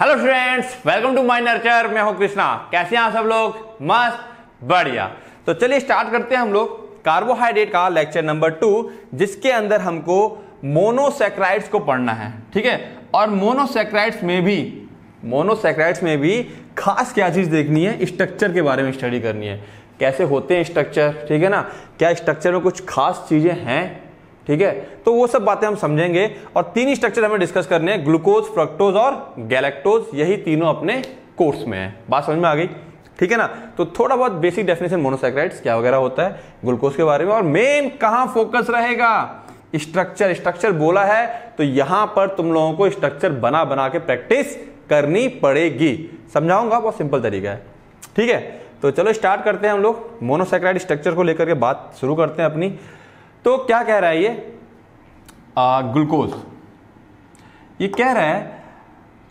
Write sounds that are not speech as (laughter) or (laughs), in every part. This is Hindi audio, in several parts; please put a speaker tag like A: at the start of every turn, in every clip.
A: Hello students welcome to my nurture मैं हूँ कृष्णा. कैसे हैं सब लोग? मस्त. बढ़िया. तो चलिए स्टार्ट करते हैं हम लोग कार्बोहाइड्रेट का लेक्चर नंबर टू जिसके अंदर हमको मोनोसेक्राइड्स को पढ़ना है. ठीक है? और मोनोसेक्राइड्स में भी मोनोसेक्राइड्स में भी खास क्या चीज़ देखनी है? स्ट्रक्चर के बारे में स्टडी करनी है. कैसे होते हैं स्ट्रक्चर ठीक है ना? क्या स्ट्रक्चर में कुछ खास चीज़ें हैं? ठीक है? तो वो सब बातें हम समझेंगे और तीन स्ट्रक्चर हमें डिस्कस करने हैं ग्लूकोज फ्रक्टोज और गैलेक्टोज यही तीनों अपने कोर्स में है। बात समझ में आ गई? ठीक है ना? तो थोड़ा बहुत बेसिक डेफिनेशन मोनोसाइक्राइड्स क्या वगैरह होता है ग्लूकोज के बारे में और मेन कहाँ फोकस रहेगा? स्ट्रक्चर स्ट्रक्चर बोला है तो यहाँ पर तुम लोगों को स्ट्रक्चर बना बना के प्रैक्टिस करनी पड़ेगी। समझाऊँगा, बहुत सिंपल तरीका है। ठीक है? तो चलो स्टार्ट करते हैं हम लोग। मोनोसाइक्राइड स्ट्रक्चर को लेकर के बात शुरू करते हैं अपनी। तो क्या कह रहा है ये? ग्लूकोज ये कह रहा है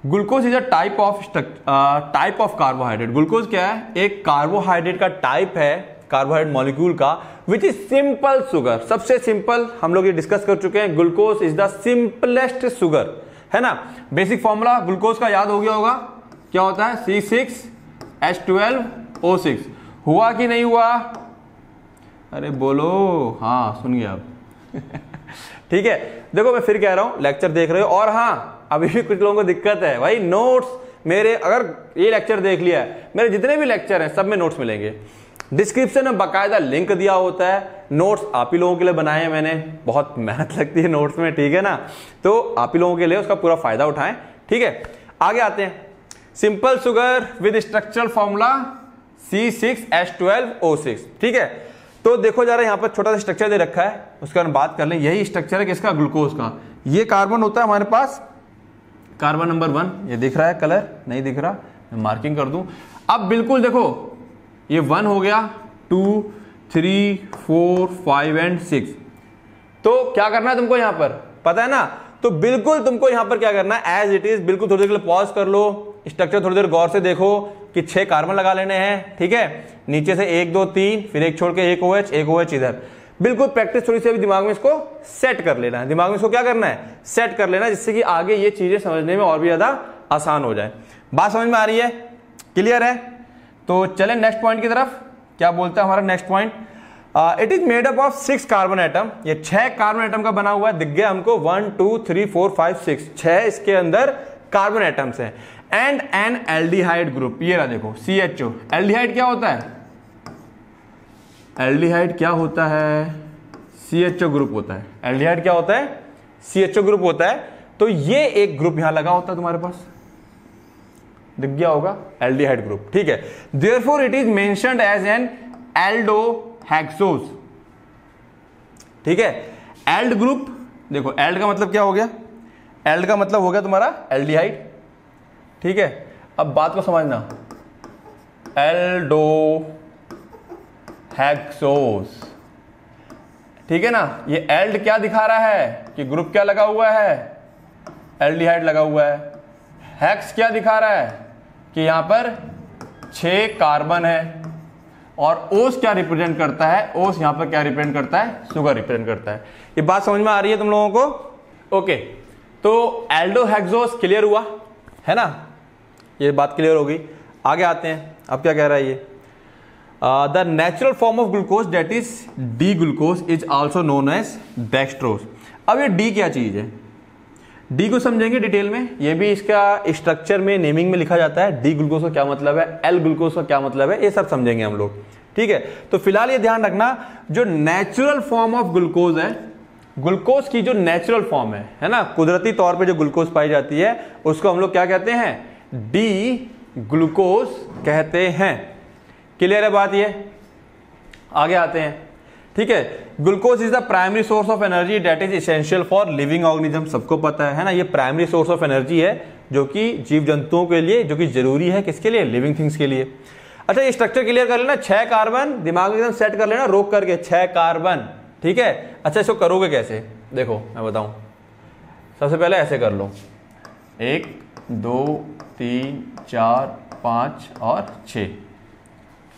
A: glucose is a type of type of carbohydrate glucose क्या है? एक कार्बोहाइड्रेट का टाइप है कार्बोहाइड्रेट मॉलिक्यूल का विच इज़ सिंपल सुगर सबसे सिंपल हम लोग ये डिस्कस कर चुके हैं glucose is the simplest sugar है ना? बेसिक फॉर्मूला ग्लूकोज का याद हो गया होगा? क्या होता है? C six H twelve O six हुआ कि नहीं हुआ? अरे बोलो। हाँ सुन गया आप। (laughs) ठीक है, देखो मैं फिर कह रहा हूँ लेक्चर देख रहे हो। और हाँ अभी भी कुछ लोगों को दिक्कत है। भाई नोट्स मेरे, अगर ये लेक्चर देख लिया है, मेरे जितने भी लेक्चर हैं, सब में नोट्स मिलेंगे। डिस्क्रिप्शन में बाकायदा लिंक दिया होता है। नोट्स आप ही लोगों के लिए बनाए हैं मैंने। बहुत मेहनत लगती है नोट्स में, ठीक है ना? तो आप ही लोगों के लिए उसका पूरा फ़ायदा उठाएँ। ठीक है, आगे आते हैं। Simple sugar with structural formula C six H twelve O six ठीक है तो देखो जा रहा है, यहाँ पर छोटा सा स्ट्रक्चर दे रखा है, उसके बारे में बात कर लें, यही स्ट्रक्चर है किसका ग्लूकोज का ये कार्बन होता है हमारे पास। कार्बन नंबर वन ये दिख रहा है कलर नहीं दिख रहा, मैं मार्किंग कर दूँ। अब बिल्कुल देखो, ये वन हो गया two three four five and six तो क्या करना है तुमको यहाँ पर? पता है ना? तो बिल्कुल तुमको यहाँ पर क्या करना है? एज इट इज़ बिल्कुल थोड़ी देर के लिए पॉज कर लो स्ट्रक्चर थोड़ी देर गौर से देखो कि छह कार्बन लगा लेने हैं, ठीक है? नीचे से एक, दो, तीन, फिर एक छोड़ के एक ओ एच एक ओ एच इधर। बिल्कुल प्रैक्टिस थोड़ी सी अभी दिमाग में इसको सेट कर लेना है। दिमाग में इसको क्या करना है? सेट कर लेना जिससे कि आगे ये चीज़ें समझने में और भी ज़्यादा आसान हो जाए। बात समझ में आ रही है? क्लियर है? तो चले नेक्स्ट पॉइंट की तरफ़। क्या बोलता है हमारा next point it is made up of six carbon atom ये छह कार्बन एटम का बना हुआ है। दिख गया हमको। One two three four five six छह इसके अंदर कार्बन एटम्स हैं। एंड एन एल्डिहाइड ग्रुप ये रहा देखो सी एच ओ एल्डिहाइड क्या होता है? एल्डिहाइड क्या होता है? सी एच ओ ग्रुप होता है। एल्डिहाइड क्या होता है? सी एच ओ ग्रुप होता है। तो ये एक ग्रुप यहाँ लगा होता है तुम्हारे पास। दिख गया होगा? एल्डिहाइड ग्रुप ठीक है। Therefore it is mentioned as an aldohexose ठीक है? एल्ड ग्रुप देखो एल्ड का मतलब क्या हो गया? एल्ड का मतलब हो गया तुम्हारा एल्डिहाइड ठीक है? अब बात को समझना। एल्डो हैक्सोस ठीक है ना? ये एल्ड क्या दिखा रहा है? कि ग्रुप क्या लगा हुआ है? एल्डिहाइड लगा हुआ है। हैक्स क्या दिखा रहा है? कि यहाँ पर छह कार्बन है। और ओस क्या रिप्रेजेंट करता है? ओस यहाँ पर क्या रिप्रेजेंट करता है? सुगर रिप्रेजेंट करता है। ये बात समझ में आ रही है तुम लोगों को? ओके। तो एल्डो हैक्सोस क्लियर हुआ? है ना? ये बात क्लियर हो गई। आगे आते हैं। अब क्या कह रहा है ये? The natural form of glucose, that is D glucose, is also known as dextrose. अब ये डी क्या चीज़ है? डी को समझेंगे डिटेल में। ये भी इसका स्ट्रक्चर में, नेमिंग में लिखा जाता है। डी ग्लूकोज का क्या मतलब है? एल ग्लूकोज का क्या मतलब है? ये सब समझेंगे हम लोग। ठीक है? तो फ़िलहाल ये ध्यान रखना, जो नेचुरल फॉर्म ऑफ़ ग्लूकोज है, ग्लूकोज की जो नेचुरल फॉर्म है है ना? कुदरती तौर पे जो ग्लूकोज पाई जाती है, उसको हम लोग क्या कहते हैं? डी ग्लूकोज कहते हैं। क्लियर है बात ये? आगे आते हैं। ठीक है, glucose is the primary source of energy, that is essential for living organism, सबको पता है ना, ये प्राइमरी सोर्स ऑफ़ एनर्जी है, जो कि जीव जंतुओं के लिए, जो कि ज़रूरी है किसके लिए? लिविंग थिंग्स के लिए। अच्छा ये स्ट्रक्चर क्लियर कर लेना, छह कार्बन दिमाग एकदम सेट कर लेना, रोक करके, छह कार्बन ठीक है? अच्छा इसको करोगे कैसे? देखो, मैं बताऊँ। सबसे पहले ऐसे कर लो। एक, दो तीन चार पाँच और छ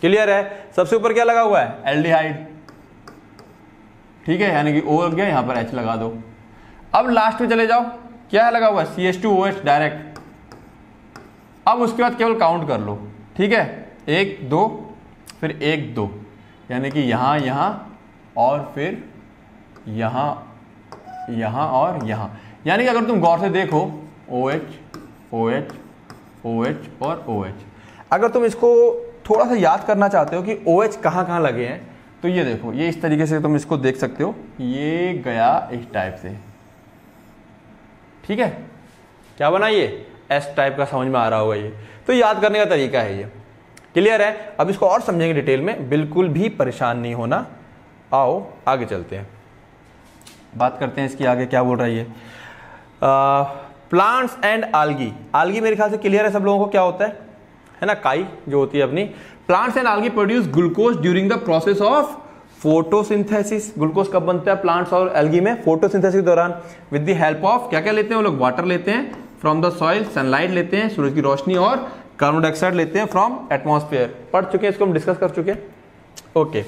A: क्लियर है? सबसे ऊपर क्या लगा हुआ है? एल्डिहाइड। ठीक है यानी कि ओ लग गया यहाँ पर एच लगा दो। अब लास्ट में चले जाओ। क्या है लगा हुआ C H two O H direct अब उसके बाद केवल काउंट कर लो। ठीक है? एक दो फिर एक दो। यानी कि यहाँ यहाँ और फिर यहाँ यहाँ और यहाँ। यानी कि अगर तुम गौर से देखो O H O H O H और ओ एच अगर तुम इसको थोड़ा सा याद करना चाहते हो कि ओ एच कहाँ कहाँ लगे हैं तो ये देखो, ये इस तरीके से तुम इसको देख सकते हो ये गया इस टाइप से। ठीक है? क्या बना ये? एस टाइप का समझ में आ रहा होगा ये। तो याद करने का तरीका है ये। क्लियर है? अब इसको और समझेंगे डिटेल में। बिल्कुल भी परेशान नहीं होना। आओ, आगे चलते हैं। बात करते हैं इसकी आगे क्या बोल रहा है ये। प्लांट्स एंड आलगी आलगी मेरे ख्याल से क्लियर है सब लोगों को क्या होता है? है ना, काई जो होती है अपनी। Plants and algae produce glucose during the process of photosynthesis. Glucose कब बनता है प्लांट्स और एल्गी में? फोटोसिंथेसिस के दौरान। विद द हेल्प ऑफ़ क्या क्या लेते हैं वो लोग? वाटर लेते हैं, फ्रॉम द सॉइल सनलाइट लेते हैं, सूरज की रोशनी और कार्बन डाइऑक्साइड लेते हैं फ्रॉम एटमॉस्फेयर। पढ़ चुके हैं इसको हम, डिस्कस कर चुके हैं? Okay.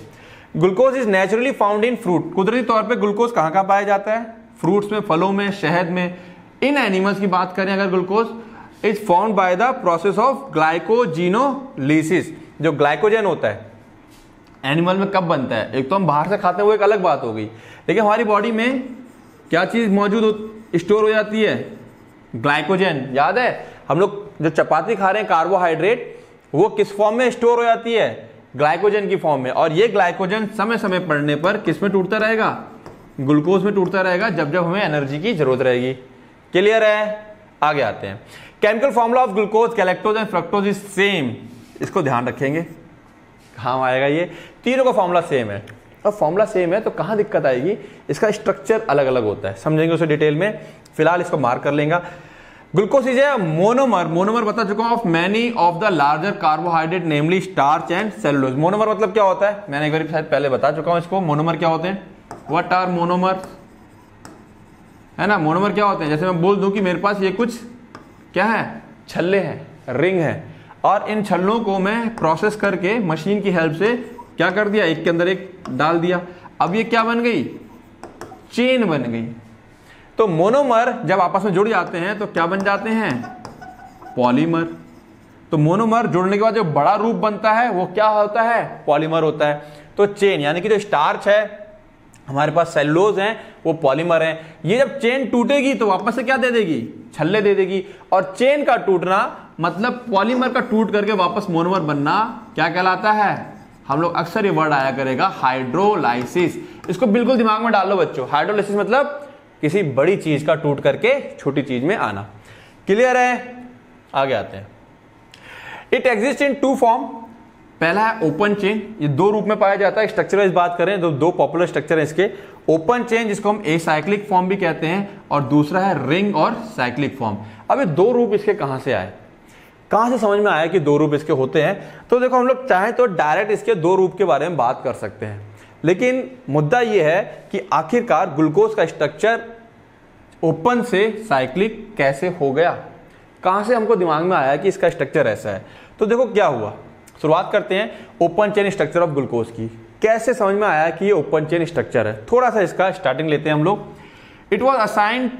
A: Glucose is naturally found in fruit. कुदरती तौर पे ग्लूकोज कहाँ कहाँ पाया जाता है? फ्रूट्स में, फलों में, शहद में इन एनिमल्स की बात करें, अगर glucose is form by the process of glycogenolysis जो ग्लाइकोजन होता है। एनिमल में कब बनता है? एक तो हम बाहर से खाते हैं, वो एक अलग बात हो गई। लेकिन हमारी बॉडी में क्या चीज़ मौजूद स्टोर हो जाती है? ग्लाइकोजन याद है? हम लोग जो चपाती खा रहे हैं कार्बोहाइड्रेट वो किस फॉर्म में स्टोर हो जाती है? ग्लाइकोजन की फॉर्म में। और ये ग्लाइकोजन समय समय पड़ने पर किसमें टूटता रहेगा? ग्लूकोज में टूटता रहेगा जब जब हमें एनर्जी की ज़रूरत रहेगी। क्लियर है? आगे आते हैं। Chemical formula of glucose galactose and fructose is same इसको ध्यान रखेंगे। कहा आएगा ये? तीनों का फॉर्मूला सेम है। और फॉर्मूला सेम है तो कहाँ दिक्कत आएगी? इसका स्ट्रक्चर अलग अलग होता है। समझेंगे उसे डिटेल में। फ़िलहाल इसको मार्क कर लेंगे। Glucose is a monomer monomer बता चुका हूँ। Of many of the larger carbohydrate namely starch and cellulose monomer मतलब क्या होता है? मैंने एक बार शायद पहले बता चुका हूँ इसको। मोनोमर क्या होते हैं? वट आर मोनोमर है ना? मोनोमर क्या होते हैं? जैसे मैं बोल दूँ कि मेरे पास ये कुछ क्या है? छल्ले हैं, रिंग है। और इन छल्लों को मैं प्रोसेस करके मशीन की हेल्प से क्या कर दिया? एक के अंदर एक डाल दिया। अब ये क्या बन गई? चेन बन गई। तो मोनोमर जब आपस में जुड़ जाते हैं तो क्या बन जाते हैं? पॉलीमर तो मोनोमर जुड़ने के बाद जो बड़ा रूप बनता है, वो क्या होता है? पॉलीमर होता है। तो चेन यानी कि जो स्टार्च है हमारे पास सेल्लोज हैं, वो पॉलीमर हैं। ये जब चेन टूटेगी तो वापस से क्या दे देगी? छल्ले दे देगी। और चेन का टूटना मतलब पॉलीमर का टूट करके वापस मोनोमर बनना क्या कहलाता है? हम लोग अक्सर ये वर्ड आया करेगा हाइड्रोलाइसिस इसको बिल्कुल दिमाग में डाल लो बच्चों। हाइड्रोलाइसिस मतलब किसी बड़ी चीज़ का टूट करके छोटी चीज़ में आना। क्लियर है? आगे आते हैं। It exist in two form पहला है ओपन चेन ये दो रूप में पाया जाता है स्ट्रक्चर वाइज बात करें तो दो पॉपुलर स्ट्रक्चर है इसके। ओपन चेन जिसको हम ए साइक्लिक फॉर्म भी कहते हैं, और दूसरा है रिंग और साइक्लिक फॉर्म अब ये दो रूप इसके कहाँ से आए? कहाँ से समझ में आया कि दो रूप इसके होते हैं? तो देखो, हम लोग चाहें तो डायरेक्ट इसके दो रूप के बारे में बात कर सकते हैं। लेकिन मुद्दा यह है कि आखिरकार ग्लूकोज का स्ट्रक्चर ओपन से साइक्लिक कैसे हो गया? कहाँ से हमको दिमाग में आया कि इसका स्ट्रक्चर ऐसा है? तो देखो, क्या हुआ? शुरुआत करते हैं open chain structure of glucose की। कैसे समझ में आया कि ये ओपन चेन स्ट्रक्चर है? थोड़ा सा इसका स्टार्टिंग लेते हैं हम लोग। It was assigned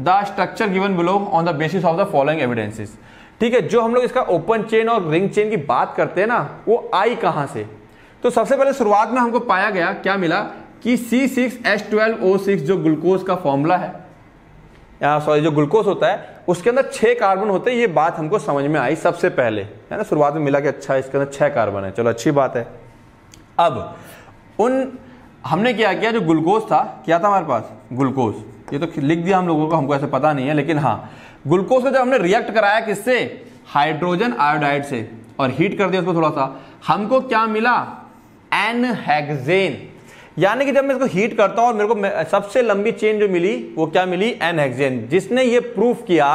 A: the structure given below on the basis of the following evidences ठीक है, जो हम लोग इसका ओपन चेन और रिंग चेन की बात करते हैं ना, वो आई कहाँ से? तो सबसे पहले शुरुआत में हमको पाया गया, क्या मिला कि C6H12O6 जो ग्लूकोज का फॉर्मूला है सॉरी, जो ग्लूकोज होता है, उसके अंदर छह कार्बन होते हैं, ये बात हमको समझ में आई सबसे पहले। है ना, शुरुआत में मिला कि अच्छा इसके अंदर छह कार्बन है। चलो, अच्छी बात है। अब, उन, हमने क्या किया, जो ग्लूकोज था, क्या था हमारे पास? ग्लूकोज। ये तो लिख दिया हम लोगों को, हमको ऐसे पता नहीं है, लेकिन हाँ। ग्लूकोज को जब हमने रिएक्ट कराया किससे? हाइड्रोजन आयोडाइड से। और हीट कर दिया उसको थोड़ा सा। हमको क्या मिला? एनहेक्सेन यानी कि जब मैं इसको हीट करता हूँ और मेरे को सबसे लंबी चेन जो मिली, वो क्या मिली? एनहेक्सेन जिसने ये प्रूफ किया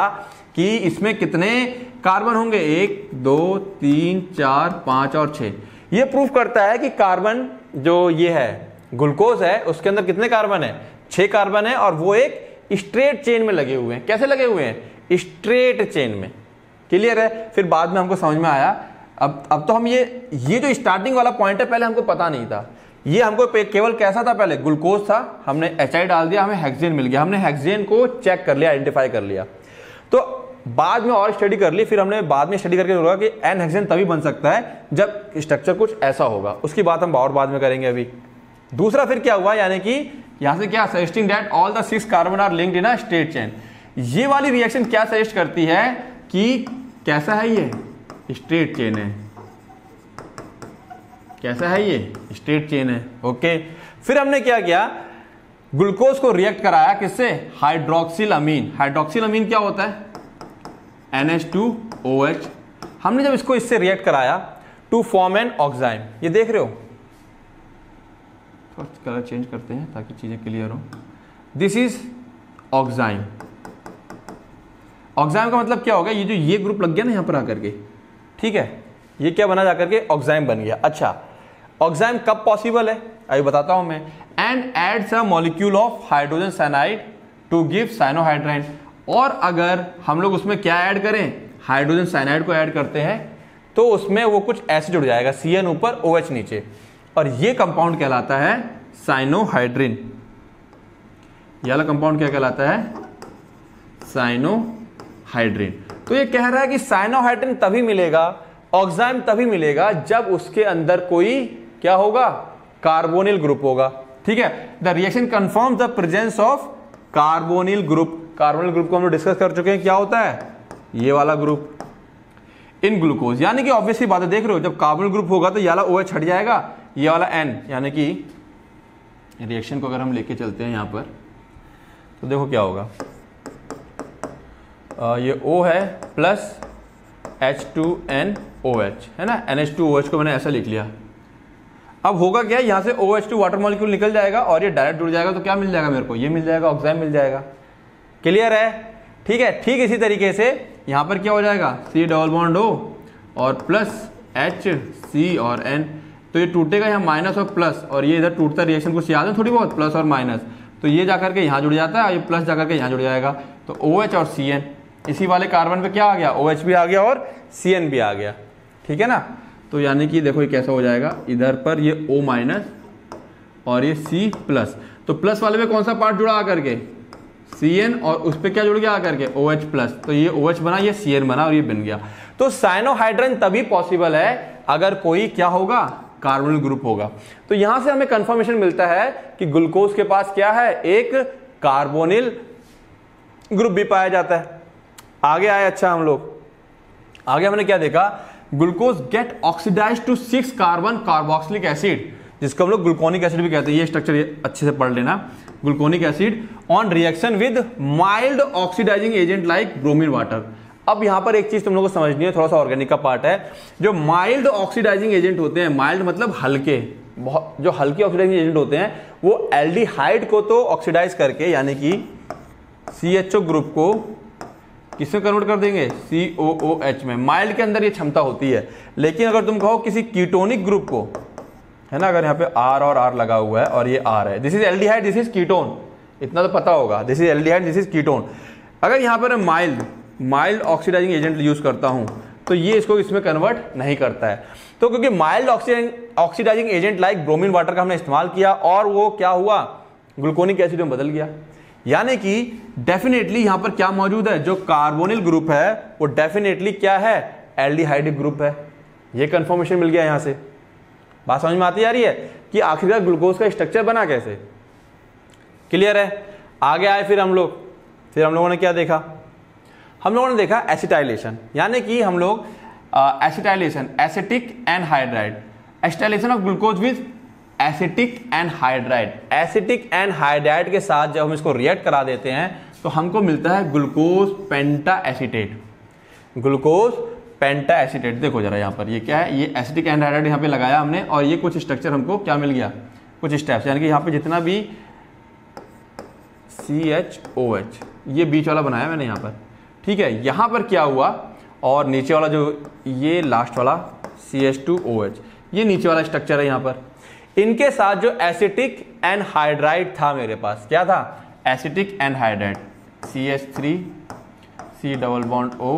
A: कि इसमें कितने कार्बन होंगे? एक, दो, तीन, चार, पाँच और छह। ये प्रूफ करता है कि कार्बन जो ये है ग्लूकोज है, उसके अंदर कितने कार्बन है? छह कार्बन है और वो एक स्ट्रेट चेन में लगे हुए हैं। कैसे लगे हुए हैं? स्ट्रेट चेन में। क्लियर है? फिर बाद में हमको समझ में आया। अब अब तो हम ये ये जो स्टार्टिंग वाला पॉइंट है, पहले हमको पता नहीं था। ये हमको केवल कैसा था पहले? ग्लूकोज था, हमने एचआई डाल दिया, हमें हेक्सेन मिल गया, हमने हेक्सेन को चेक कर लिया आइडेंटिफाई कर लिया। तो बाद में और स्टडी कर ली, फिर हमने बाद में स्टडी करके होगा कि एन हेक्सेन तभी बन सकता है जब स्ट्रक्चर कुछ ऐसा होगा। उसकी बात हम और बाद में करेंगे अभी। दूसरा फिर क्या हुआ, यानी कि यहाँ से क्या suggesting that all the six carbon are linked in straight chain ये वाली रिएक्शन क्या सजेस्ट करती है कि कैसा है ये? स्ट्रेट चेन है। कैसा है ये? स्ट्रेट चेन है। ओके फिर हमने क्या किया? ग्लूकोज को रिएक्ट कराया किससे? हाइड्रोक्सिल अमीन हाइड्रोक्सिल अमीन क्या होता है? NH2OH हमने जब इसको इससे रिएक्ट कराया टू फॉर्म एन ऑक्साइम ये देख रहे हो? थोड़ा कलर चेंज करते हैं ताकि चीज़ें क्लियर हो. दिस इज़ ऑक्साइम ऑक्साइम का मतलब क्या होगा ये जो ये ग्रुप लग गया ना यहाँ पर आकर के. ठीक है? ये क्या बना जाकर के? ऑक्साइम बन गया. अच्छा. ऑक्साइम कब पॉसिबल है? अभी बताता हूँ मैं। And adds a molecule of hydrogen cyanide to give cyanohydrin और अगर हम लोग उसमें क्या ऐड करें? हाइड्रोजन साइनाइड को ऐड करते हैं तो उसमें वो कुछ ऐसे जुड़ जाएगा सी एन ऊपर ओ OH नीचे। और ये कंपाउंड कहलाता है साइनोहाइड्रिन वाला कंपाउंड क्या कहलाता है? साइनोहाइड्रिन तो ये कह रहा है कि साइनोहाइड्रिन तभी मिलेगा ऑक्साइम तभी मिलेगा जब उसके अंदर कोई क्या होगा? कार्बोनिल ग्रुप होगा। ठीक है? The reaction confirm the presence of carbonyl group. Carbonyl group को हम लोग डिस्कस कर चुके हैं क्या होता है? ये वाला ग्रुप। इन ग्लूकोज यानी कि ऑब्वियसली बात है देख रहे हो जब कार्बोनिल ग्रुप होगा तो ये वाला ओ हट जाएगा ये वाला एन यानी कि रिएक्शन को अगर हम लेके चलते हैं यहाँ पर तो देखो क्या होगा। आ, ये O है plus H two N O H है ना? N H two O H को मैंने ऐसा लिख लिया। अब होगा क्या? यहाँ से O H two water molecule निकल जाएगा और ये डायरेक्ट जुड़ जाएगा तो क्या मिल जाएगा मेरे को? ये मिल जाएगा ऑक्साइड मिल जाएगा। क्लियर है? ठीक है, ठीक इसी तरीके से यहाँ पर क्या हो जाएगा? सी डबल बॉन्ड ओ और प्लस एच सी और एन तो ये टूटेगा यहाँ माइनस और प्लस और ये इधर टूटता रिएक्शन कुछ याद है? थोड़ी बहुत प्लस और माइनस तो ये जाकर के यहाँ जुड़ जाता है, और ये प्लस जाकर के यहाँ जुड़ जाएगा। तो ओ OH और सी एन इसी वाले कार्बन पे क्या आ गया? ओ OH भी आ गया और सी एन भी आ गया। ठीक है ना? तो यानी कि देखो ये कैसा हो जाएगा। इधर पर ये O माइनस और ये C प्लस तो प्लस वाले में कौन सा पार्ट जुड़ा आकर के? सी एन और उस पर क्या जुड़ गया आकर के? ओ OH प्लस तो ये ओ OH बना, ये सी एन बना और ये बन गया। तो साइनोहाइड्रन तभी पॉसिबल है अगर कोई क्या होगा? कार्बोनिल ग्रुप होगा। तो यहाँ से हमें कंफर्मेशन मिलता है कि ग्लूकोज के पास क्या है? एक कार्बोनिल ग्रुप भी पाया जाता है। आगे आए अच्छा हम लोग। आगे हमने क्या देखा? Glucose get oxidise to six carbon carboxylic acid, जिसको हम लोग ग्लूकोनिक एसिड भी कहते हैं। ये स्ट्रक्चर अच्छे से पढ़ लेना। Gluconic acid on reaction with mild oxidising agent like bromine water अब यहाँ पर एक चीज़ तुम लोग को समझनी है, थोड़ा सा ऑर्गेनिक का पार्ट है। जो माइल्ड ऑक्सीडाइजिंग एजेंट होते हैं माइल्ड मतलब हल्के जो हल्के ऑक्सीडाइजिंग एजेंट होते हैं, वो एल्डिहाइड को तो ऑक्सीडाइज करके, यानी कि CHO ग्रुप को किसमें कन्वर्ट कर देंगे? सी ओ ओ एच में। माइल्ड के अंदर ये क्षमता होती है। लेकिन अगर तुम कहो किसी कीटोनिक ग्रुप को, है ना, अगर यहाँ पे आर और आर लगा हुआ है और ये आर है। This is aldehyde this is ketone इतना तो पता होगा। This is aldehyde this is ketone अगर यहाँ पर mild mild oxidising agent use करता हूँ तो ये इसको इसमें कन्वर्ट नहीं करता है। तो क्योंकि mild oxidising agent like bromine water का हमने इस्तेमाल किया और वो क्या हुआ? ग्लूकोनिक एसिड में बदल गया। यानी कि डेफिनेटली यहाँ पर क्या मौजूद है? जो कार्बोनिल ग्रुप है, वो डेफिनेटली क्या है? एल्डिहाइडिक ग्रुप है। ये कंफर्मेशन मिल गया यहाँ से। बात समझ में आती जा रही है कि आखिरकार ग्लूकोज का स्ट्रक्चर बना कैसे? क्लियर है? आगे आए फिर हम लोग। फिर हम लोगों ने क्या देखा? हम लोगों ने देखा एसिटाइलेशन यानी कि हम लोग acetylation acetic anhydride acetylation of glucose with acetic anhydride. Acetic anhydride के साथ जब हम इसको रिएक्ट करा देते हैं तो हमको मिलता है glucose penta acetate glucose penta acetate देखो जरा यहाँ पर, ये क्या है? ये एसिटिक एंड यहाँ पे लगाया हमने, और ये कुछ स्ट्रक्चर हमको क्या मिल गया? कुछ स्टेप्स यानी कि यहाँ पे जितना भी सी एच ओ एच ये बीच वाला बनाया मैंने यहाँ पर। ठीक है, यहाँ पर क्या हुआ? और नीचे वाला जो ये लास्ट वाला C H two O H ये नीचे वाला स्ट्रक्चर है यहाँ पर। इनके साथ जो एसिटिक एंड था मेरे पास, क्या था? Acetic acid C H three C double bond O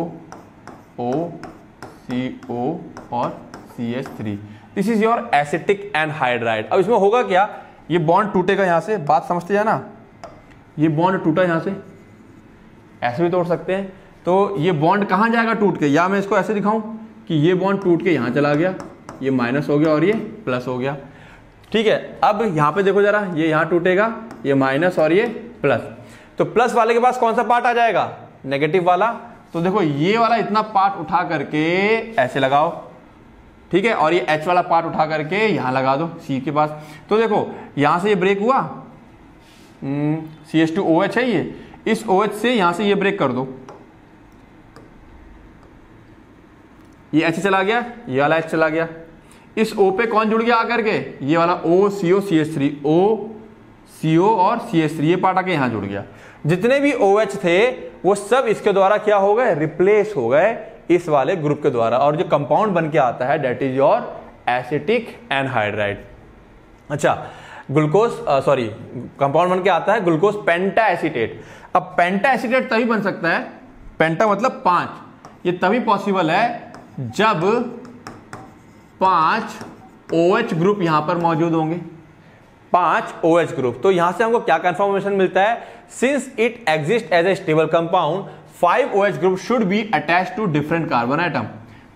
A: O C O और C H three this is your acetic acid अब इसमें होगा क्या? ये बॉन्ड टूटेगा यहाँ से। बात समझते जाना? ये बॉन्ड टूटा यहाँ से। ऐसे भी तोड़ सकते हैं। तो ये बॉन्ड कहाँ जाएगा? टूट के। या मैं इसको ऐसे दिखाऊँ कि ये बॉन्ड टूट के यहाँ चला गया। ये माइनस हो गया और ये प्लस हो गया। ठीक है, अब यहाँ पे देखो जरा, ये यहाँ टूटेगा, ये माइनस और ये प्लस तो प्लस वाले के पास कौन सा पार्ट आ जाएगा? नेगेटिव वाला. तो देखो, ये वाला इतना पार्ट उठा करके ऐसे लगाओ. ठीक है, और ये एच वाला पार्ट उठा करके यहाँ लगा दो सी के पास. तो देखो, यहाँ से ये ब्रेक हुआ. C H two O H है ये. इस ओ OH से यहाँ से ये ब्रेक कर दो. ये एच चला गया, ये वाला एच चला गया. इस ओ पे कौन जुड़ गया आकर के? ये वाला ओ सी ओ सी S three O C O और सी एस थ्री ये पार्ट आके यहाँ जुड़ गया। जितने भी ओ OH थे, वो सब इसके द्वारा क्या हो गए? रिप्लेस हो गए इस वाले ग्रुप के द्वारा। और जो कंपाउंड बन के आता है that is your acetic anhydride अच्छा ग्लूकोज सॉरी कंपाउंड बन के आता है ग्लूकोज पेंटा एसिटेट अब पेंटा एसिटेट तभी बन सकता है पेंटा मतलब पाँच। ये तभी पॉसिबल है जब पाँच ओ OH ग्रुप यहाँ पर मौजूद होंगे। पाँच ओ OH ग्रुप तो यहाँ से हमको क्या कंफर्मेशन मिलता है? Since it exist as a stable compound five O OH group should be attach to different carbon atom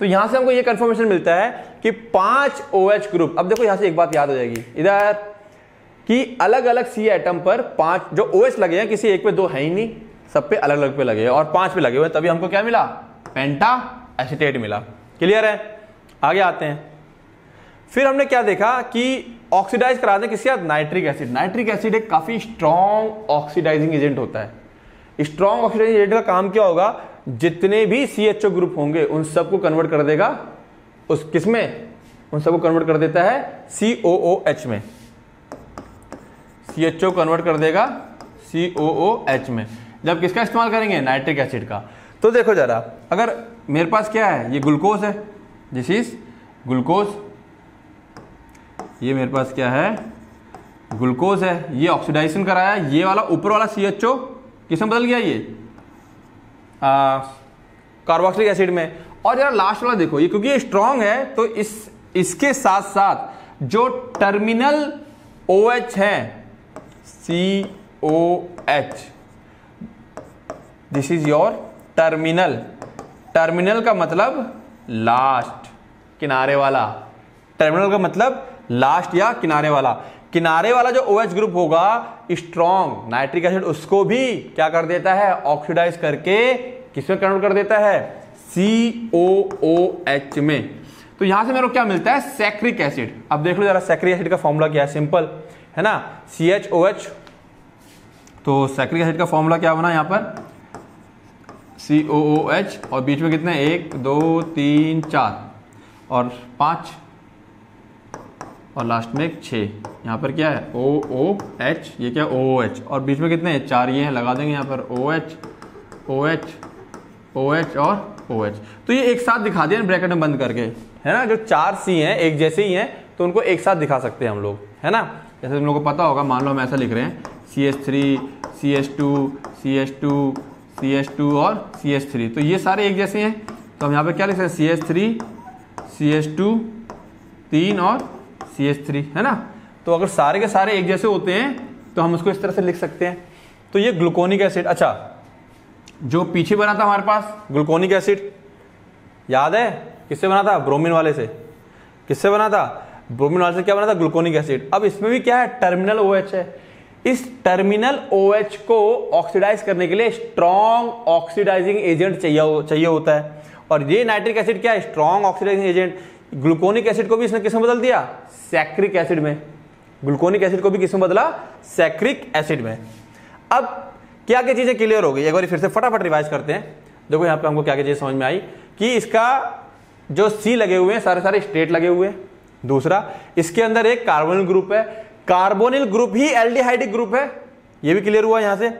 A: तो यहाँ से हमको यह कंफर्मेशन मिलता है कि पाँच ओ OH ग्रुप अब देखो यहाँ से एक बात याद हो जाएगी। इधर, कि अलग अलग सी एटम पर पाँच जो ओ OH लगे हैं, किसी एक पे दो है ही नहीं। सब पे अलग अलग पे लगे और पाँच पे लगे हुए तभी हमको क्या मिला? पेंटा एसिटेट मिला। क्लियर है? आगे आते हैं। फिर हमने क्या देखा कि ऑक्सीडाइज करा दें किसके साथ नाइट्रिक एसिड नाइट्रिक एसिड एक काफ़ी स्ट्रॉन्ग ऑक्सीडाइजिंग एजेंट होता है. स्ट्रॉन्ग ऑक्सीडाइजिंग एजेंट का काम क्या होगा? जितने भी सी एच ओ ग्रुप होंगे, उन सबको कन्वर्ट कर देगा उस किसमें उन सबको कन्वर्ट कर देता है सी ओ ओ एच में. सी एच ओ कन्वर्ट कर देगा सी ओ ओ एच में. जब किसका इस्तेमाल करेंगे? नाइट्रिक एसिड का. तो देखो जरा, अगर मेरे पास क्या है? ये ग्लूकोज है. दिस इज़ ग्लूकोज ये मेरे पास क्या है? ग्लूकोज है। ये ऑक्सीडाइजेशन कराया। ये वाला ऊपर वाला सी एच ओ किसमें बदल गया ये? कार्बोक्सिलिक एसिड में। और जरा लास्ट वाला देखो, ये क्योंकि ये स्ट्रांग है तो इस, इसके साथ साथ जो टर्मिनल ओ OH है C O H this is your terminal terminal का मतलब लास्ट किनारे वाला। टर्मिनल का मतलब लास्ट या किनारे वाला। किनारे वाला जो ओ OH ग्रुप होगा स्ट्रॉन्ग नाइट्रिक एसिड उसको भी क्या कर देता है? ऑक्सीडाइज करके किसमें कन्वर्ट कर देता है? सी ओ ओ एच में। तो यहाँ से मेरे को क्या मिलता है? सैक्रिक एसिड अब देख लो जरा सैक्रिक एसिड का फॉर्मूला क्या है? सिंपल है ना? सी एच ओ एच तो सैक्रिक एसिड का फॉर्मूला क्या बना यहाँ पर? सी ओ ओ एच और बीच में कितने? एक, दो, तीन, चार। और पाँच। और लास्ट में एक छ। यहाँ पर क्या है? ओ ओ एच ये क्या ओ ओ एच और बीच में कितने हैं? चार ये हैं, लगा देंगे यहाँ पर O H O H O H और ओ एच तो ये एक साथ दिखा दिया ब्रैकेट में बंद करके। है ना? जो चार सी हैं, एक जैसे ही हैं तो उनको एक साथ दिखा सकते हैं हम लोग। है ना? जैसे तुम लोग को पता होगा, मान लो हम ऐसा लिख रहे हैं C S three C S two C S two C S two और सी एस थ्री तो ये सारे एक जैसे हैं। तो हम यहाँ पर क्या लिख सकते हैं? C S three C S two तीन और सी एच थ्री है ना? तो अगर सारे के सारे एक जैसे होते हैं तो हम उसको इस तरह से लिख सकते हैं। तो ये ग्लूकोनिक एसिड अच्छा जो पीछे बना था हमारे पास ग्लूकोनिक एसिड याद है? किससे बना था? ब्रोमिन वाले से। किससे बना था? ब्रोमिन वाले से क्या बना था? ग्लूकोनिक एसिड अब इसमें भी क्या है? टर्मिनल ओ OH है। इस टर्मिनल ओ OH को ऑक्सीडाइज करने के लिए स्ट्रॉन्ग ऑक्सीडाइजिंग एजेंट चाहिए चाहिए होता है। और ये नाइट्रिक एसिड क्या है? Strong oxidising agent gluconic acid को भी इसने किसमें बदल दिया? सैक्रिक एसिड में। ग्लूकोनिक एसिड को भी किसमें बदला? सैक्रिक एसिड में। अब क्या क्या चीज़ें क्लियर हो गई? एक बार फिर से फटाफट रिवाइज करते हैं। देखो यहाँ पे हमको क्या क्या चीज़ समझ में आई कि इसका जो सी लगे हुए हैं सारे सारे स्टेट लगे हुए हैं। दूसरा, इसके अंदर एक कार्बोनिल ग्रुप है। कार्बोनिल ग्रुप ही एल्डिहाइडिक ग्रुप है। ये भी क्लियर हुआ यहाँ से।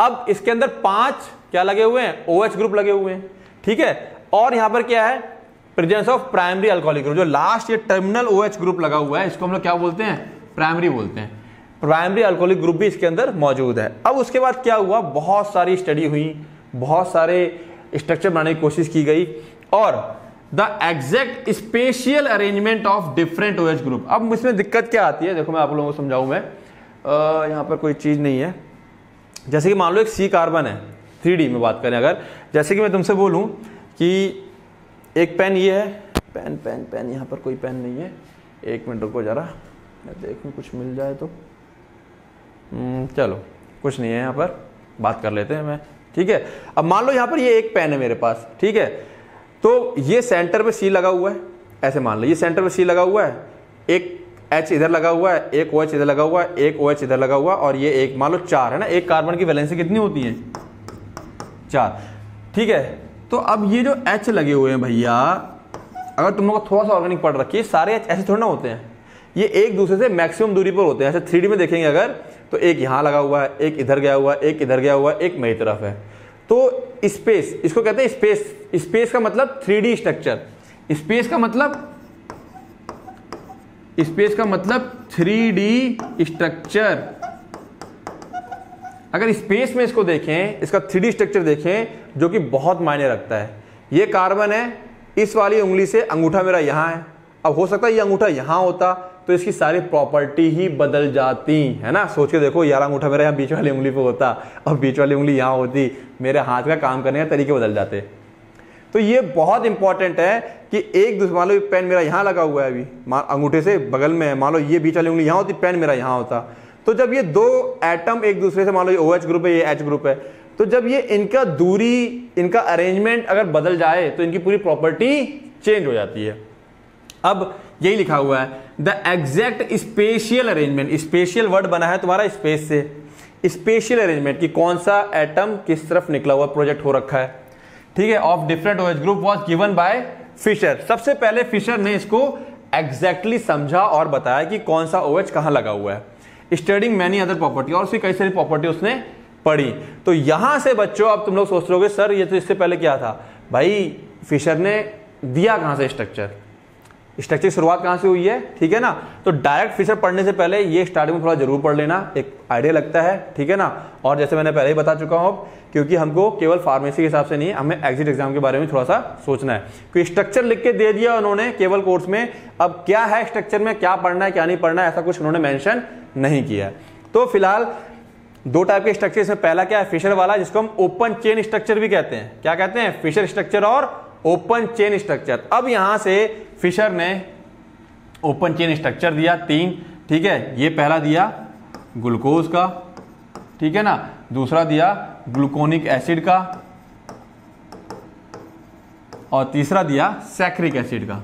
A: अब इसके अंदर पाँच क्या लगे हुए हैं? ओ OH ग्रुप लगे हुए हैं। ठीक है? और यहाँ पर क्या है? Presence of primary alcoholic group जो लास्ट ये टर्मिनल ओ OH ग्रुप लगा हुआ है, इसको हम लोग क्या बोलते हैं? प्राइमरी बोलते हैं। प्राइमरी अल्कोहलिक ग्रुप भी इसके अंदर मौजूद है। अब उसके बाद क्या हुआ? बहुत सारी स्टडी हुई, बहुत सारे स्ट्रक्चर बनाने की कोशिश की गई और the exact spatial arrangement of different OH group अब इसमें दिक्कत क्या आती है? देखो मैं आप लोगों को समझाऊं मैं। यहाँ पर कोई चीज़ नहीं है। जैसे कि मान लो एक सी कार्बन है थ्री में बात करें अगर। जैसे कि मैं तुमसे बोलूँ कि एक पेन ये है। पेन पेन पेन यहाँ पर कोई पेन नहीं है। एक मिनट रुको जरा। मैं देखूँ कुछ मिल जाए तो। हम्म, चलो कुछ नहीं है यहाँ पर। बात कर लेते हैं मैं। ठीक है? अब मान लो यहाँ पर ये एक पेन है मेरे पास। ठीक है? तो ये सेंटर पे सी लगा हुआ है। ऐसे मान लो ये सेंटर पे सी लगा हुआ है। एक एच इधर लगा हुआ है एक ओ OH इधर लगा हुआ है एक ओ OH इधर लगा हुआ है और ये एक मान लो चार है ना? एक कार्बन की वैलेंसी कितनी होती है? चार। ठीक है? तो अब ये जो एच लगे हुए हैं भैया, अगर तुम लोग थोड़ा सा ऑर्गेनिक पढ़ रखिए सारे एच ऐसे थोड़ा ना होते हैं। ये एक दूसरे से मैक्सिमम दूरी पर होते हैं। ऐसे थ्री में देखेंगे अगर तो एक यहाँ लगा हुआ है, एक इधर गया हुआ है, एक इधर गया हुआ है, एक मेरी तरफ़ है। तो स्पेस इसको कहते हैं स्पेस स्पेस का मतलब थ्री स्ट्रक्चर स्पेस का मतलब स्पेस का मतलब थ्री स्ट्रक्चर अगर स्पेस में इसको देखें, इसका थ्री स्ट्रक्चर देखें जो कि बहुत मायने रखता है। ये कार्बन है, इस वाली उंगली से अंगूठा मेरा यहाँ है। अब हो सकता है ये अंगूठा यहाँ होता तो इसकी सारी प्रॉपर्टी ही बदल जाती, है ना? सोच के देखो, यार अंगूठा मेरा यहाँ बीच वाली उंगली पे होता और बीच वाली उंगली यहाँ होती, मेरे हाथ का काम करने का तरीके बदल जाते। तो ये बहुत इंपॉर्टेंट है कि एक दूसरे, मान लो पेन मेरा यहाँ लगा हुआ है अभी अंगूठे से बगल में है, मान लो ये बीच वाली उंगली यहाँ होती, पेन मेरा यहाँ होता। तो जब ये दो एटम एक दूसरे से, मान लो ये ओ OH ग्रुप है, ये एच ग्रुप है तो जब ये इनका दूरी, इनका अरेंजमेंट अगर बदल जाए तो इनकी पूरी प्रॉपर्टी चेंज हो जाती है। अब यही लिखा हुआ है the exact spatial arrangement spatial word बना है तुम्हारा स्पेस से। स्पेशियल अरेंजमेंट कि कौन सा एटम किस तरफ़ निकला हुआ प्रोजेक्ट हो रखा है। ठीक है of different OH group was given by Fischer सबसे पहले फिशर ने इसको एग्जैक्टली exactly समझा और बताया कि कौन सा ओएच कहाँ लगा हुआ है। स्टडिंग मैनी अदर प्रॉपर्टी और उसकी कई सारी प्रॉपर्टी उसने पढ़ी। तो यहाँ से बच्चों अब तुम लोग सोच रहे सर, ये तो इससे पहले क्या था? भाई, फिशर ने दिया कहाँ से स्ट्रक्चर स्ट्रक्चर की शुरुआत कहाँ से हुई है? ठीक है ना? तो डायरेक्ट फिशर पढ़ने से पहले ये स्टार्टिंग में थोड़ा ज़रूर पढ़ लेना, एक आइडिया लगता है, ठीक है ना? और जैसे मैंने पहले ही बता चुका हूँ क्योंकि हमको केवल फार्मेसी के हिसाब से नहीं, हमें एग्जिट एग्ज़ाम के बारे में थोड़ा सा सोचना है। क्योंकि स्ट्रक्चर लिख के दे दिया उन्होंने केवल कोर्स में, अब क्या है स्ट्रक्चर में, क्या पढ़ना है, क्या नहीं पढ़ना है, ऐसा कुछ उन्होंने मैंशन नहीं किया तो फ़िलहाल दो टाइप के स्ट्रक्चर इसमें पहला क्या है? फिशर वाला, जिसको हम ओपन चेन स्ट्रक्चर भी कहते हैं। क्या कहते हैं? फिशर स्ट्रक्चर और ओपन चेन स्ट्रक्चर अब यहाँ से फिशर ने ओपन चेन स्ट्रक्चर दिया तीन, ठीक है? ये पहला दिया ग्लूकोज का, ठीक है ना? दूसरा दिया ग्लूकोनिक एसिड का, और तीसरा दिया सैक्रिक एसिड का।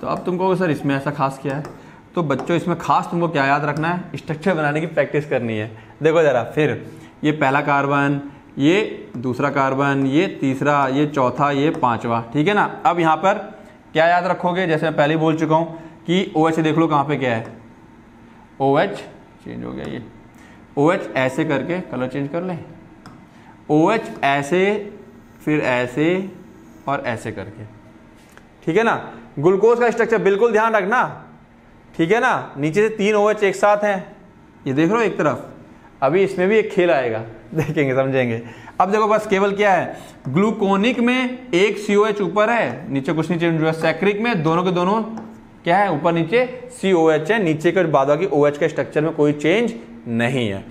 A: तो अब तुमको सर, इसमें ऐसा खास क्या है? तो बच्चों, इसमें खास तुमको क्या याद रखना है? स्ट्रक्चर बनाने की प्रैक्टिस करनी है। देखो जरा, फिर, ये पहला कार्बन ये दूसरा कार्बन ये तीसरा, ये चौथा, ये पांचवा, ठीक है ना? अब यहाँ पर क्या याद रखोगे? जैसे मैं पहले ही बोल चुका हूँ कि ओ OH देख लो कहाँ पे क्या है। ओ OH चेंज हो गया ये। ओ OH ऐसे करके कलर चेंज कर लें। ओ OH ऐसे, फिर ऐसे और ऐसे करके। ठीक है ना? ग्लूकोज का स्ट्रक्चर बिल्कुल ध्यान रखना। ठीक है ना? नीचे से तीन ओ OH एक साथ हैं। ये देख लो एक तरफ़? अभी इसमें भी एक खेल आएगा। (laughs) देखेंगे, समझेंगे। अब देखो बस केवल क्या है? ग्लूकोनिक में एक सी ओ एच ऊपर है, नीचे कुछ नीचे जो है सैक्रिक में, दोनों के दोनों क्या है? ऊपर नीचे सी ओ एच है। नीचे के बाद की ओ एच के स्ट्रक्चर में कोई चेंज नहीं है।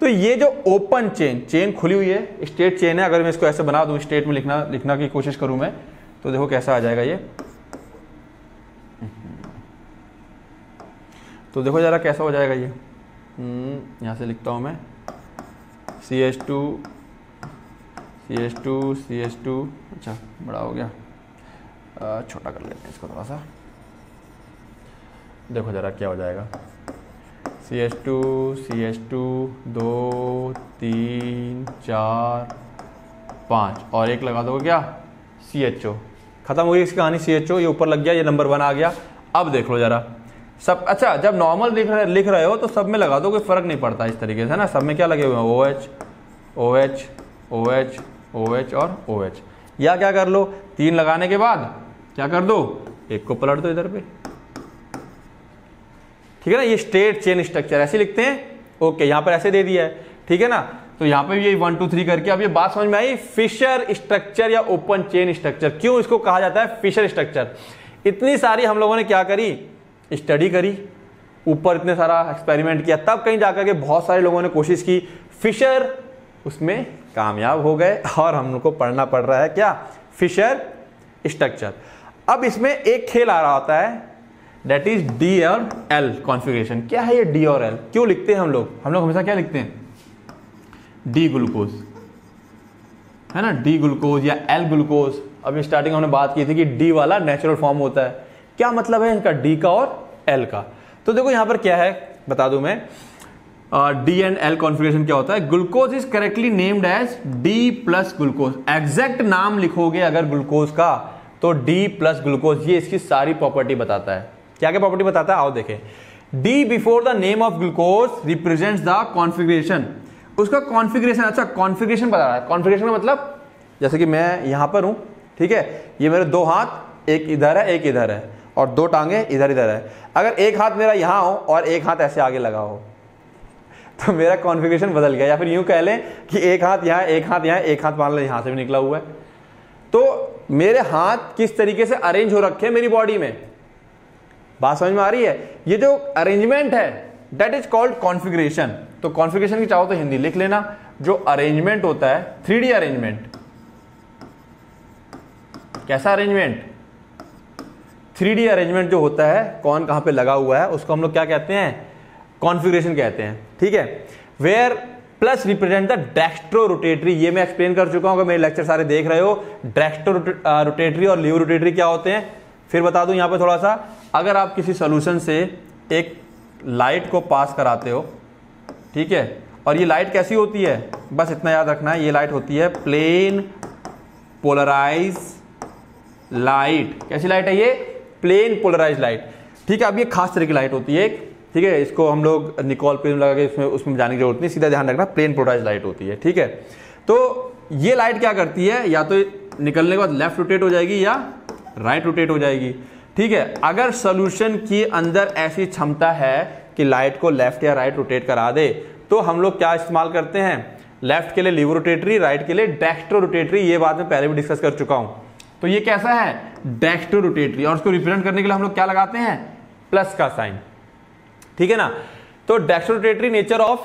A: तो ये जो ओपन चेन चेन खुली हुई है स्टेट चेन है। अगर मैं इसको ऐसे बना दूँ स्टेट में लिखना लिखना की कोशिश करूँ मैं तो देखो कैसा आ जाएगा ये। तो देखो जरा कैसा हो जाएगा ये। यहाँ से लिखता हूँ मैं। C H two C H two C H two अच्छा बड़ा हो गया। छोटा कर लेते हैं इसको थोड़ा सा। देखो ज़रा क्या हो जाएगा। C H two C H two दो, तीन, चार, पाँच, और एक लगा दो क्या? सी एच ओ खत्म हो गई इसकी कहानी सी एच ओ ये ऊपर लग गया, ये नंबर वन आ गया। अब देख लो ज़रा। सब अच्छा जब नॉर्मल लिख रहे लिख रहे हो तो सब में लगा दो, कोई फ़र्क नहीं पड़ता इस तरीके से है ना? सब में क्या लगे हुए हैं? O H O H O H O H और ओ एच या क्या कर लो? तीन लगाने के बाद क्या कर दो? एक को पलट दो इधर पे। ठीक है ना? ये स्टेट चेन स्ट्रक्चर ऐसे लिखते हैं। ओके यहाँ पर ऐसे दे दिया है। ठीक है ना? तो यहाँ पे भी ये वन टू थ्री करके, अब ये बात समझ में आई? फिशर स्ट्रक्चर या ओपन चेन स्ट्रक्चर क्यों इसको कहा जाता है? फिशर स्ट्रक्चर इतनी सारी हम लोगों ने क्या करी? स्टडी करी, ऊपर इतने सारा एक्सपेरिमेंट किया, तब कहीं जाकर के बहुत सारे लोगों ने कोशिश की। फिशर उसमें कामयाब हो गए और हम लोग को पढ़ना पड़ रहा है क्या? फिशर स्ट्रक्चर अब इसमें एक खेल आ रहा होता है डेट इज़ डी और एल कॉन्फ़िगरेशन क्या है ये डी और एल क्यों लिखते हैं हम लोग? हम लोग हमेशा क्या लिखते हैं? डी ग्लूकोज है ना? डी ग्लूकोज या एल ग्लूकोज अभी स्टार्टिंग हमने बात की थी कि डी वाला नेचुरल फॉर्म होता है। क्या मतलब है इनका डी का और एल का? तो देखो यहाँ पर क्या है, बता दू मैं। डी एंड एल कॉन्फ़िगरेशन क्या होता है? Glucose is correctly named as D plus glucose exact नाम लिखोगे अगर ग्लूकोज का तो डी प्लस ग्लूकोज ये इसकी सारी प्रॉपर्टी बताता है। क्या क्या प्रॉपर्टी बताता है? आओ देखें। D before the name of glucose represents the configuration उसका कॉन्फ़िगरेशन अच्छा कॉन्फ़िगरेशन बता रहा है। कॉन्फ़िगरेशन का मतलब जैसे कि मैं यहाँ पर हूँ, ठीक है? ये मेरे दो हाथ, एक इधर है, एक इधर है। और दो टांगे इधर इधर है। अगर एक हाथ मेरा यहाँ हो और एक हाथ ऐसे आगे लगा हो तो मेरा कॉन्फ़िगरेशन बदल गया। या फिर यूँ कह लें कि एक हाथ यहाँ, एक हाथ यहाँ, एक हाथ मान लो, यहाँ से भी निकला हुआ है। तो मेरे हाथ किस तरीके से अरेंज हो रखे हैं मेरी बॉडी में? बात समझ में आ रही है? ये जो अरेंजमेंट है डेट इज़ कॉल्ड कॉन्फ़िगरेशन तो कॉन्फ़िगरेशन की चाहो तो हिंदी लिख लेना। जो अरेंजमेंट होता है थ्री अरेंजमेंट कैसा अरेंजमेंट थ्री अरेंजमेंट जो होता है, कौन कहाँ पे लगा हुआ है, उसको हम लोग क्या कहते हैं? कॉन्फ़िगरेशन कहते हैं, ठीक है? Where plus represent the dextrorotatory ये मैं एक्सप्लेन कर चुका हूँ, अगर मेरे लेक्चर सारे देख रहे हो डेक्स्ट्रो रोटेटरी और लीव रोटेटरी क्या होते हैं? फिर बता दूँ यहाँ पे थोड़ा सा, अगर आप किसी सोल्यूशन से एक लाइट को पास कराते हो, ठीक है? और ये लाइट कैसी होती है? बस इतना याद रखना है, ये लाइट होती है प्लेन पोलराइज लाइट कैसी लाइट है ये? Plane polarize light. ठीक है, अब ये खास तरह की लाइट होती है एक। ठीक है, इसको हम लोग निकॉल पेन लगा के उसमें उसमें जाने की ज़रूरत नहीं, सीधा ध्यान रखना, प्लेन पोलराइज लाइट होती है। ठीक है तो ये लाइट क्या करती है, या तो निकलने के बाद लेफ़्ट रोटेट हो जाएगी या राइट रोटेट हो जाएगी। ठीक है, अगर सोल्यूशन के अंदर ऐसी क्षमता है कि लाइट को लेफ़्ट या राइट रोटेट करा दे तो हम लोग क्या इस्तेमाल करते हैं? लेफ़्ट के लिए लिव रोटेटरी, राइट के लिए डेक्स्ट्रो रोटेटरी, ये बात मैं पहले भी डिस्कस कर चुका हूँ। तो ये कैसा है? डेक्स्ट्रो रोटेटरी और उसको रिप्रेजेंट करने के लिए हम लोग क्या लगाते हैं? प्लस का साइन ठीक है ना? तो dextrorotatory nature of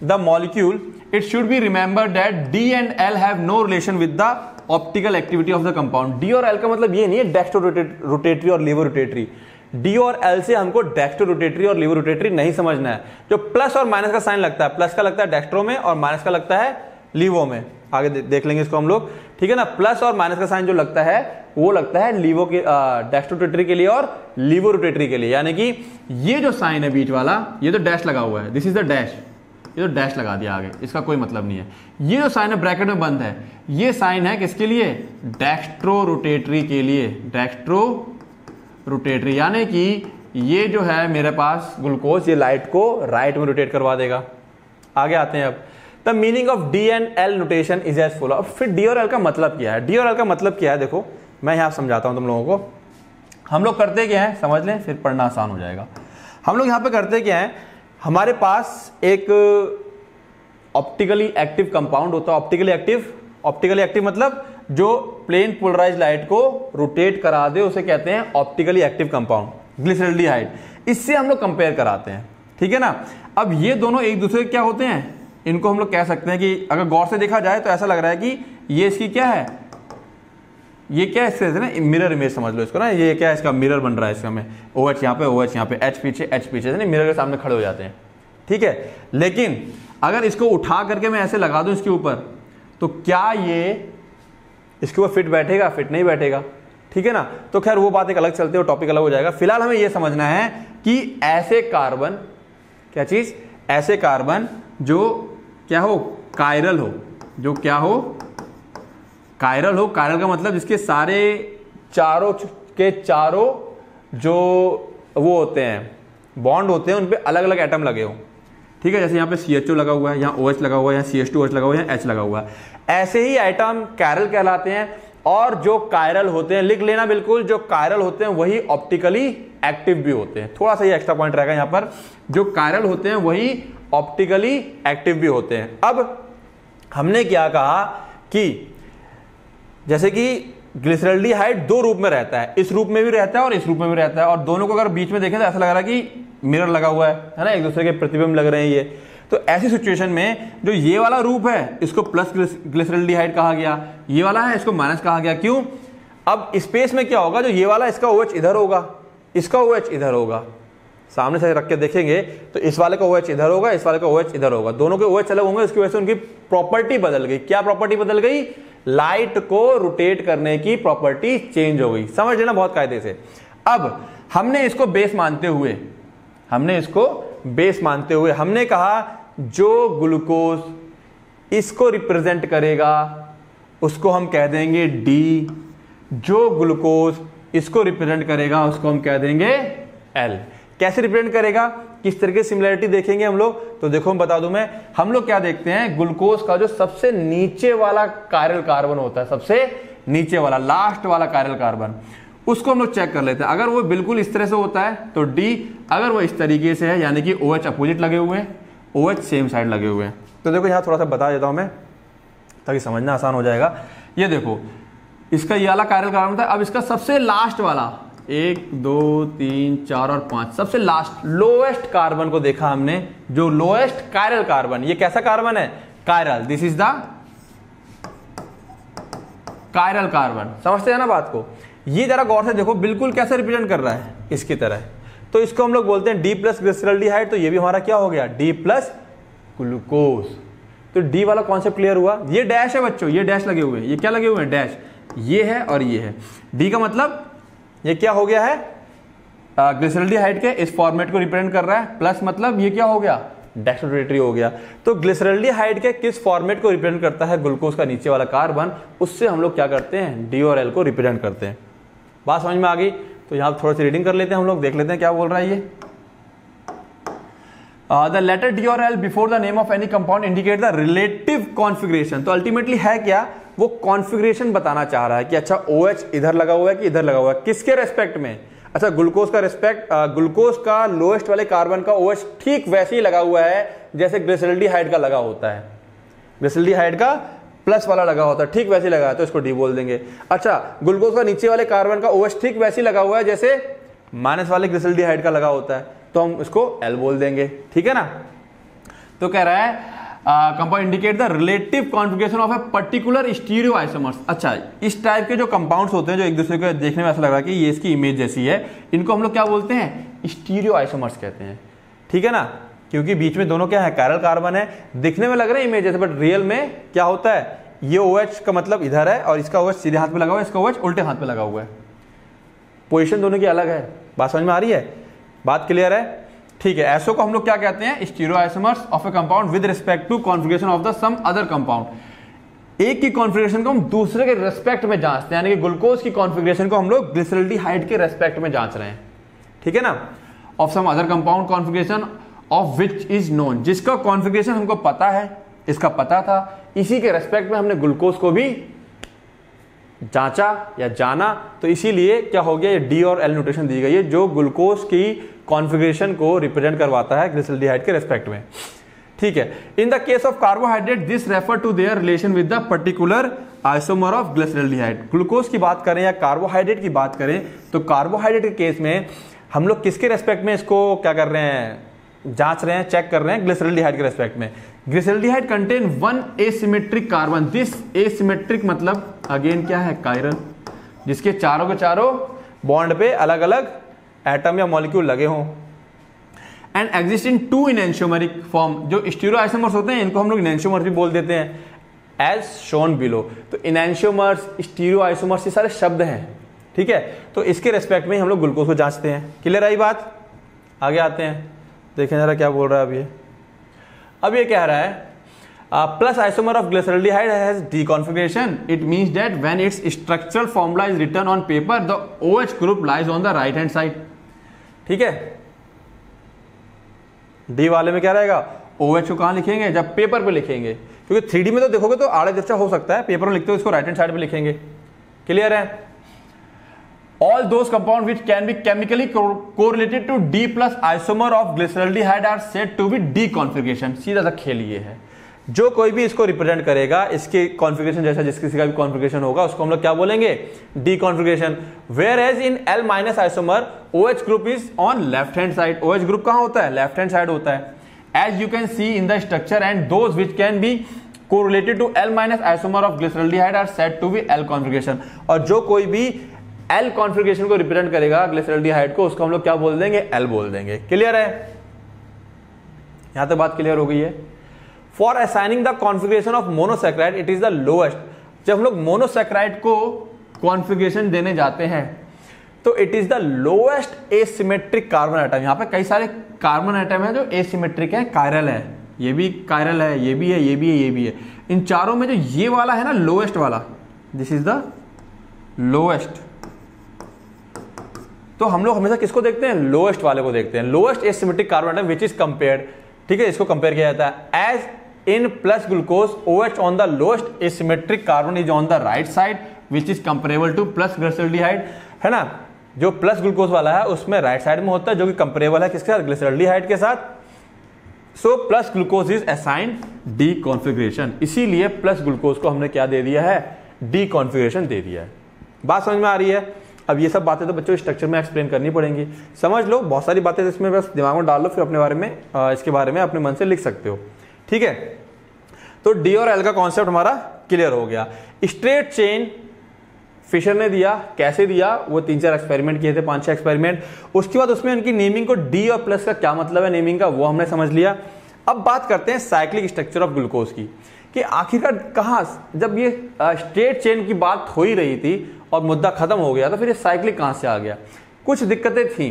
A: the molecule it should be remember that D and L have no relation with the optical activity of the compound D और एल का मतलब ये नहीं है डेक्स्ट्रो रोटेटरी और लिवर रोटेटरी डी और एल से हमको डेक्स्ट्रो रोटेटरी और लिवर रोटेटरी नहीं समझना है। जो प्लस और माइनस का साइन लगता है प्लस का लगता है डेक्स्ट्रो में और माइनस का लगता है लीवो में। आगे देख लेंगे इसको हम लोग। ठीक है ना? प्लस और माइनस का साइन जो लगता है, वो लगता है लीवो के डेक्स्ट्रो रोटेटरी के लिए और लीवो रोटेटरी के लिए। यानी कि ये जो साइन है बीच वाला, ये तो डैश लगा हुआ है। दिस इज़ द डैश ये तो डैश लगा दिया आगे। इसका कोई मतलब नहीं है। ये जो साइन है ब्रैकेट में बंद है। ये साइन है किसके लिए? डेक्स्ट्रो रोटेटरी के लिए। डेक्स्ट्रो रोटेटरी यानी कि ये जो है मेरे पास ग्लूकोज, ये लाइट को राइट में रोटेट करवा देगा। आगे आते हैं अब। The meaning of D and L notation is as follow अब फिर डी और एल का मतलब क्या है? डी और एल का मतलब क्या है? देखो, मैं यहाँ समझाता हूँ तुम लोगों को। हम लोग करते क्या है? समझ लें, फिर पढ़ना आसान हो जाएगा। हम लोग यहाँ पे करते क्या है? हमारे पास एक ऑप्टिकली एक्टिव कंपाउंड होता है। ऑप्टिकली एक्टिव ऑप्टिकली एक्टिव मतलब जो प्लेन पोलराइज लाइट को रोटेट करा दे, उसे कहते हैं ऑप्टिकली एक्टिव कंपाउंड ग्लिसरल्डिहाइड इससे हम लोग कंपेयर कराते हैं। ठीक है ना? अब ये दोनों एक दूसरे क्या होते हैं? इनको हम लोग कह सकते हैं कि अगर गौर से देखा जाए तो ऐसा लग रहा है कि ये इसकी क्या है? ये क्या है ना मिरर इमेज समझ लो इसको ना, ये क्या इसका मिरर बन रहा है इसका में? ओ एच यहाँ पे ओ एच यहाँ पे एच पीछे एच पीछे ना मिरर के सामने खड़े हो जाते हैं। ठीक है? लेकिन अगर इसको उठा करके मैं ऐसे लगा दूँ इसके ऊपर तो क्या ये इसके ऊपर फिट बैठेगा फिट नहीं बैठेगा? ठीक है ना? तो खैर वो बात एक अलग चलते हो टॉपिक अलग हो जाएगा। फ़िलहाल हमें यह समझना है कि ऐसे कार्बन क्या चीज़? ऐसे कार्बन जो क्या हो? कायरल हो। जो क्या हो? कायरल हो। कायरल का मतलब जिसके सारे चारों के चारों जो वो होते हैं बॉन्ड होते हैं उन पे अलग अलग एटम लगे हो। ठीक है? जैसे यहाँ पे सी एच ओ लगा हुआ है, यहाँ ओ OH लगा हुआ है, यहाँ सी एच टू एच लगा हुआ है, यहाँ एच लगा हुआ है। ऐसे ही आइटम कैरल कहलाते हैं और जो कायरल होते हैं, लिख लेना बिल्कुल, जो कायरल होते हैं, वही ऑप्टिकली एक्टिव भी होते हैं। थोड़ा सा ये एक्स्ट्रा पॉइंट रहेगा यहाँ पर। जो कायरल होते हैं, वही ऑप्टिकली एक्टिव भी होते हैं। अब हमने क्या कहा कि जैसे कि ग्लिसरल्डिहाइड दो रूप में रहता है। इस रूप में भी रहता है और इस रूप में भी रहता है। और दोनों को अगर बीच में देखें तो ऐसा लग रहा है कि मिरर लगा हुआ है है ना? एक दूसरे के प्रतिबिंब लग रहे हैं ये। तो ऐसी सिचुएशन में जो ये वाला रूप है, इसको प्लस ग्लिसरल्डिहाइड कहा गया। ये वाला है, इसको माइनस कहा गया। क्यों? अब स्पेस में क्या होगा? जो ये वाला, इसका ओ OH इधर होगा। इसका ओ OH इधर होगा। सामने से रख के देखेंगे तो इस वाले का ओ OH इधर होगा, इस वाले का ओ OH इधर होगा। दोनों के ओ OH अलग होंगे इसकी वजह से उनकी प्रॉपर्टी बदल गई। क्या प्रॉपर्टी बदल गई? लाइट को रोटेट करने की प्रॉपर्टी चेंज हो गई। समझ लेना बहुत कायदे से। अब, हमने इसको बेस मानते हुए, हमने इसको बेस मानते हुए, हमने कहा, जो ग्लूकोज इसको रिप्रेजेंट करेगा, उसको हम कह देंगे डी जो ग्लूकोज इसको रिप्रेजेंट करेगा, उसको हम कह देंगे एल कैसे रिप्रेजेंट करेगा? किस तरह की सिमिलरिटी देखेंगे हम लोग? तो देखो, हम बता दूँ मैं, हम लोग क्या देखते हैं? ग्लूकोज का जो सबसे नीचे वाला कायरल कार्बन होता है, सबसे नीचे वाला लास्ट वाला कायरल कार्बन उसको हम लोग चेक कर लेते हैं। अगर वो बिल्कुल इस तरह से होता है तो डी अगर वो इस तरीके से है, यानी कि ओ एच अपोजिट लगे हुए हैं ओ एच सेम साइड लगे हुए हैं। तो देखो, यहाँ थोड़ा सा बता देता हूँ मैं, ताकि समझना आसान हो जाएगा। ये देखो, इसका ये वाला कायरल कार्बन था, अब इसका सबसे लास्ट वाला एक, दो, तीन, चार और पाँच। सबसे लास्ट लोएस्ट कार्बन को देखा हमने, जो लोएस्ट कायरल कार्बन ये कैसा कार्बन है? Chiral this is the chiral carbon समझते हैं ना बात को? ये जरा गौर से देखो, बिल्कुल कैसे रिप्रेजेंट कर रहा है इसकी तरह। तो इसको हम लोग बोलते हैं डी प्लस ग्लिसरल्डिहाइड तो ये भी हमारा क्या हो गया? डी प्लस ग्लूकोज तो डी वाला कॉन्सेप्ट क्लियर हुआ? ये डैश है बच्चों, ये डैश लगे हुए हैं। ये क्या लगे हुए हैं? डैश ये है और ये है। डी का मतलब ये क्या हो गया है? ग्लिसरल्डिहाइड के इस फॉर्मेट को रिप्रेजेंट कर रहा है। प्लस मतलब ये क्या हो गया? डेक्सोरेटरी हो गया। तो ग्लिसरल्डिहाइड के किस फॉर्मेट को रिप्रेजेंट करता है ग्लूकोज का नीचे वाला कार्बन उससे हम लोग क्या करते हैं? डी और एल को रिप्रेजेंट करते हैं। बात समझ में आ गई? तो यहाँ थोड़ा सी रीडिंग कर लेते हैं हम लोग। देख लेते हैं क्या बोल रहा है ये। द लेटर डी और L before the name of any compound indicate the relative configuration तो अल्टीमेटली है क्या? वो कॉन्फ़िगरेशन बताना चाह रहा है कि अच्छा ओ OH इधर लगा हुआ है कि इधर लगा हुआ है? किसके रेस्पेक्ट में? अच्छा ग्लूकोज का रेस्पेक्ट ग्लूकोज का लोएस्ट वाले कार्बन का ओ OH ठीक वैसे ही लगा हुआ है, जैसे ग्लिसरल्डिहाइड का लगा होता है। ग्लिसरल्डिहाइड का प्लस वाला लगा होता है, ठीक वैसे ही लगा है तो इसको डी बोल देंगे। अच्छा ग्लूकोज का नीचे वाले कार्बन का ओ OH ठीक वैसे ही लगा हुआ है, जैसे माइनस वाले ग्लिसरल्डिहाइड का लगा होता है तो हम इसको एल बोल देंगे, ठीक है ना? तो कह रहा है compound indicate the relative configuration of a particular stereoisomers अच्छा इस टाइप के जो कंपाउंड्स होते हैं, जो एक दूसरे को देखने में ऐसा लग रहा है कि ये इसकी इमेज जैसी है, इनको हम लोग क्या बोलते हैं? स्टीरियो आइसोमर्स कहते हैं। ठीक है ना? क्योंकि बीच में दोनों क्या है? कैरल कार्बन है। दिखने में लग रहा है इमेज जैसे बट रियल में क्या होता है? ये ओ OH का मतलब इधर है और इसका ओ OH सीधे हाथ में लगा हुआ है, इसका ओ OH उल्टे हाथ में लगा हुआ है। पोजिशन दोनों की अलग है। बात समझ में आ रही है? बात क्लियर है? ठीक है, ऐसो को हम लोग क्या कहते हैं? Stereoisomers of a compound with respect to configuration of the some other compound एक की कॉन्फ़िगरेशन को हम दूसरे के रेस्पेक्ट में जांचते हैं, यानी कि ग्लूकोज की कॉन्फ़िगरेशन को हम लोग ग्लिसरल्डिहाइड के रेस्पेक्ट में जाँच रहे हैं। ठीक है ना? Of some other compound configuration of which is known जिसका कॉन्फ़िगरेशन हमको पता है, इसका पता था, इसी के रेस्पेक्ट में हमने ग्लूकोज को भी जांचा या जाना तो इसीलिए क्या हो गया, ये डी और एल न्यूट्रिशन दी गई है, जो ग्लूकोज की कॉन्फ़िगरेशन को रिप्रेजेंट करवाता है ग्लिसल्डिहाइड के रेस्पेक्ट में। ठीक है in the case of carbohydrate this refer to their relation with the particular isomer of glyceraldehyde glucose की बात करें या कार्बोहाइड्रेट की बात करें तो कार्बोहाइड्रेट के केस में हम लोग किसके रेस्पेक्ट में इसको क्या कर रहे हैं, जाँच रहे हैं चेक कर रहे हैं ग्लिसरल्डिहाइड के रेस्पेक्ट में। Glyceraldehyde contain one asymmetric carbon this asymmetric मतलब अगेन क्या है? कायरल जिसके चारों के चारों बॉन्ड पे अलग अलग एटम या मॉलिक्यूल लगे हों। And exist in two enantiomeric form जो स्टीरो होते हैं, इनको हम लोग इनशोमर्स भी बोल देते हैं एज शोन बिलो तो इनशोमर्स आइसोमर्स ये सारे शब्द हैं। ठीक है? तो इसके रेस्पेक्ट में हम लोग ग्लूकोज को जांचते हैं। क्लियर आई बात? आगे आते हैं। देखें जरा क्या बोल रहा है अब ये। अब ये कह रहा है plus isomer of glyceraldehyde has D configuration it means that when its structural formula is written on paper the OH group lies on the right hand side ठीक है? डी वाले में क्या रहेगा? ओ OH को कहाँ लिखेंगे? जब पेपर पे लिखेंगे। क्योंकि थ्री में तो देखोगे तो आड़े दिशा हो सकता है। पेपर में लिखते हो, इसको राइट हैंड साइड पे लिखेंगे। क्लियर है? All those compound which can be chemically correlated to D plus isomer of glyceraldehyde are said to be D configuration सीधा सा खेल ये है। जो कोई भी इसको रिप्रेजेंट करेगा, इसके कॉन्फ़िगरेशन जैसा जिस किसी का भी कॉन्फ़िगरेशन होगा, उसको हम लोग क्या बोलेंगे? D configuration whereas in L minus isomer O H group is on left hand side O H group कहाँ होता है? लेफ़्ट हैंड साइड होता है। As you can see in the structure and those which can be correlated to L minus isomer of glyceraldehyde are said to be L configuration और जो कोई भी L configuration को रिप्रेजेंट करेगा, अगले ग्लिसरल्डिहाइड को, उसको हम लोग क्या बोल देंगे? L बोल देंगे। क्लियर है? यहाँ तक बात क्लियर हो गई है। For assigning the configuration of monosaccharide it is the lowest जब हम लोग मोनोसेक्राइड को कॉन्फ़िगरेशन देने जाते हैं तो it is the lowest asymmetric carbon atom यहाँ पे कई सारे कार्बन आइटम है जो एसिमेट्रिक है कायरल है। ये भी कायरल है, ये भी है, ये भी है, ये भी है। इन चारों में जो ये वाला है ना लोएस्ट वाला दिस इज़ द लोएस्ट तो हम लोग हमेशा किसको देखते हैं? लोएस्ट वाले को देखते हैं। Lowest asymmetric carbon atom which is compared ठीक है, इसको कंपेयर किया जाता है। As in plus glucose O on the lowest asymmetric carbon is on the right side which is comparable to plus glyceraldehyde है ना? जो प्लस ग्लूकोज वाला है, उसमें राइट साइड में होता है, जो कि कंपेरेबल है किसके साथ? ग्लिसरल्डिहाइड के साथ। So plus glucose is assign D configuration इसीलिए प्लस ग्लूकोज को हमने क्या दे दिया है? डी कॉन्फिग्रेशन दे दिया है। बात समझ में आ रही है? अब ये सब बातें तो बच्चों स्ट्रक्चर में एक्सप्लेन करनी पड़ेंगी। समझ लो, बहुत सारी बातें इसमें बस दिमाग में डाल लो, फिर अपने बारे में इसके बारे में अपने मन से लिख सकते हो। ठीक है? तो डी और एल का कॉन्सेप्ट हमारा क्लियर हो गया। स्ट्रेट चेन फिशर ने दिया, कैसे दिया? वो तीन चार एक्सपेरिमेंट किए थे, पाँच छह एक्सपेरिमेंट उसके बाद उसमें उनकी नेमिंग को डी और प्लस का क्या मतलब है नेमिंग का, वो हमने समझ लिया। अब बात करते हैं साइक्लिक स्ट्रक्चर ऑफ़ ग्लूकोज की, कि आखिरकार कहा, जब ये स्ट्रेट चेन की बात हो ही रही थी और मुद्दा खत्म हो गया तो फिर ये साइक्लिक कहाँ से आ गया? कुछ दिक्कतें थी।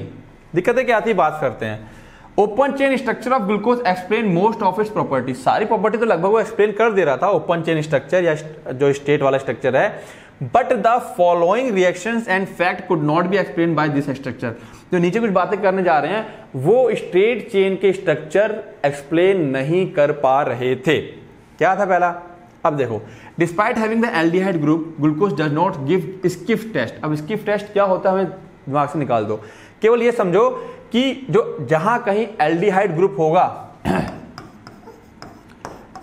A: दिक्कतें क्या थी? बात करते हैं। Open chain structure of glucose explain most of its property सारी प्रॉपर्टी तो लगभग वो एक्सप्लेन कर दे रहा था ओपन चेन स्ट्रक्चर या जो स्टेट वाला स्ट्रक्चर है। But the following reaction and fact could not be explain by this structure जो नीचे कुछ बातें करने जा रहे हैं, वो स्ट्रेट चेन के स्ट्रक्चर एक्सप्लेन नहीं कर पा रहे थे। क्या था पहला? अब देखो। Despite having the aldehyde group glucose does not give Schiff test अब स्किफ टेस्ट क्या होता है, हमें दिमाग से निकाल दो। केवल ये समझो कि जो जहाँ कहीं एल्डिहाइड ग्रुप होगा,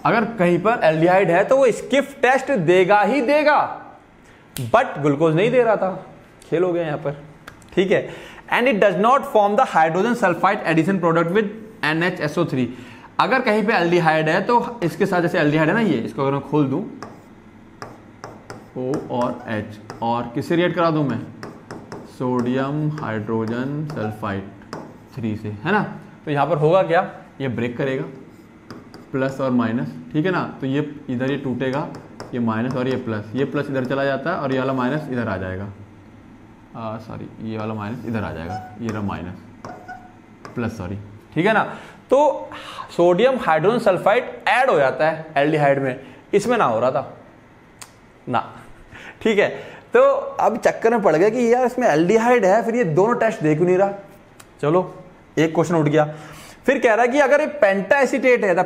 A: अगर कहीं पर एल्डिहाइड है तो वो स्किफ टेस्ट देगा ही देगा। बट ग्लूकोज नहीं दे रहा था। खेल हो गया यहाँ पर। ठीक है? And it does not form the hydrogen sulphide addition product with NHSO3 अगर कहीं पे एल्डिहाइड है तो इसके साथ जैसे एल्डिहाइड है ना ये, इसको अगर मैं खोल दूँ O और एच और किससे रिएक्ट करा दूँ मैं? सोडियम हाइड्रोजन सल्फाइड थ्री से, है ना? तो यहाँ पर होगा क्या? ये ब्रेक करेगा। प्लस और माइनस ठीक है ना? तो ये इधर ये टूटेगा, ये माइनस और ये प्लस ये प्लस इधर चला जाता है और ये वाला माइनस इधर आ जाएगा। सॉरी ये वाला माइनस इधर आ जाएगा। ये रहा माइनस प्लस सॉरी ठीक है ना? तो सोडियम हाइड्रोजन सल्फाइड ऐड हो जाता है एल्डिहाइड में। इसमें ना हो रहा था। ना। ठीक है? तो अब चक्कर में पड़ गया कि यार इसमें एल्डिहाइड है, फिर ये दोनों टेस्ट देख नहीं रहा? चलो, एक क्वेश्चन उठ गया। फिर कह रहा है कि अगर ये पेंटा एसिटेट है the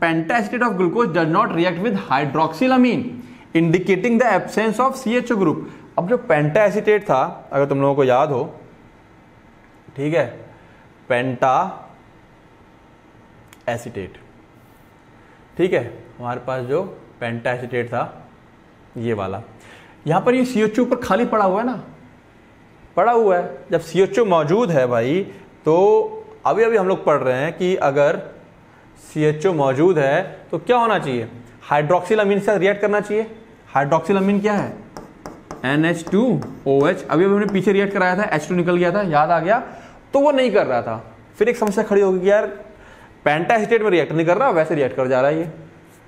A: penta acetate of glucose does not react with hydroxylamine indicating the absence of CHO group अब जो पेंटा एसिटेट था, अगर तुम लोगों को याद हो, ठीक है? पेंटा एसिटेट ठीक है? हमारे पास जो पेंटा एसिटेट था, ये वाला। यहाँ पर ये सी एच ऊपर खाली पड़ा हुआ है ना? पड़ा हुआ है। जब सी एच मौजूद है भाई तो अभी अभी हम लोग पढ़ रहे हैं कि अगर सी एच मौजूद है तो क्या होना चाहिए? हाइड्रोक्सिल अमीन से रिएक्ट करना चाहिए। हाइड्रोक्सिल अमीन क्या है? N H two O H अभी अभी हमने पीछे रिएक्ट कराया था H2 निकल गया था, याद आ गया। तो वो नहीं कर रहा था। फिर एक समस्या खड़ी होगी कि यार पेंटासिटेट में रिएक्ट नहीं कर रहा, वैसे रिएक्ट कर जा रहा है ये।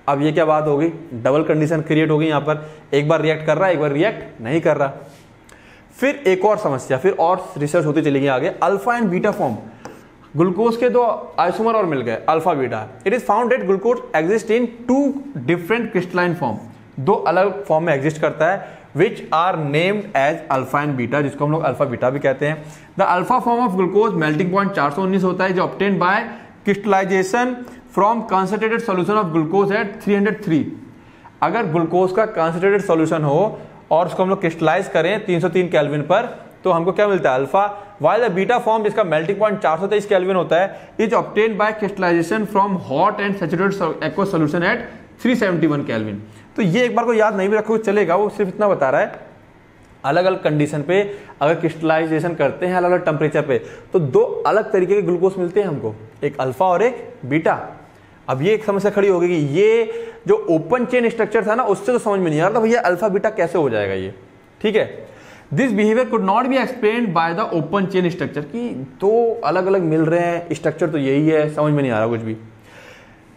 A: अब ये क्या बात होगी डबल कंडीशन क्रिएट होगी यहाँ पर। एक बार रिएक्ट कर रहा है एक बार रिएक्ट नहीं कर रहा। फिर एक और समस्या, फिर और रिसर्च होती चलेगी आगे। Alpha and beta form glucose के दो आइसोमर और मिल गए। Alpha beta it is found at glucose exist in two different crystalline form दो अलग फॉर्म में एग्जिस्ट करता है which are named as alpha and beta जिसको हम लोग अल्फ़ा बीटा भी कहते हैं। The alpha form of glucose melting point चार सौ उन्नीस होता है, जो obtain by crystallization from concentrated solution of glucose at 303 अगर ग्लूकोज का कंसेंट्रेटेड सोल्यूशन हो और उसको हम लोग क्रिस्टलाइज करें 303 केल्विन पर तो हमको क्या मिलता है? Alpha while the beta form जिसका मेल्टिंग पॉइंट चार सौ तेईस केल्विन होता है is obtain by crystallization from hot and saturated aqua solution at 371 kelvin तो ये एक बार को याद नहीं भी रखो, चलेगा, वो सिर्फ़ इतना बता रहा है। अलग अलग कंडीशन पे अगर क्रिस्टलाइजेशन करते हैं अलग अलग टेम्परेचर पे तो दो अलग तरीके के ग्लूकोज मिलते हैं हमको। एक अल्फ़ा और एक बीटा अब ये एक समस्या खड़ी होगी कि ये जो ओपन चेन स्ट्रक्चर था ना, उससे तो समझ में नहीं आ रहा था, भैया अल्फ़ा बीटा कैसे हो जाएगा ये? ठीक है? This behaviour could not be explain by the open chain structure की दो अलग अलग मिल रहे हैं स्ट्रक्चर तो यही है, समझ में नहीं आ रहा कुछ भी।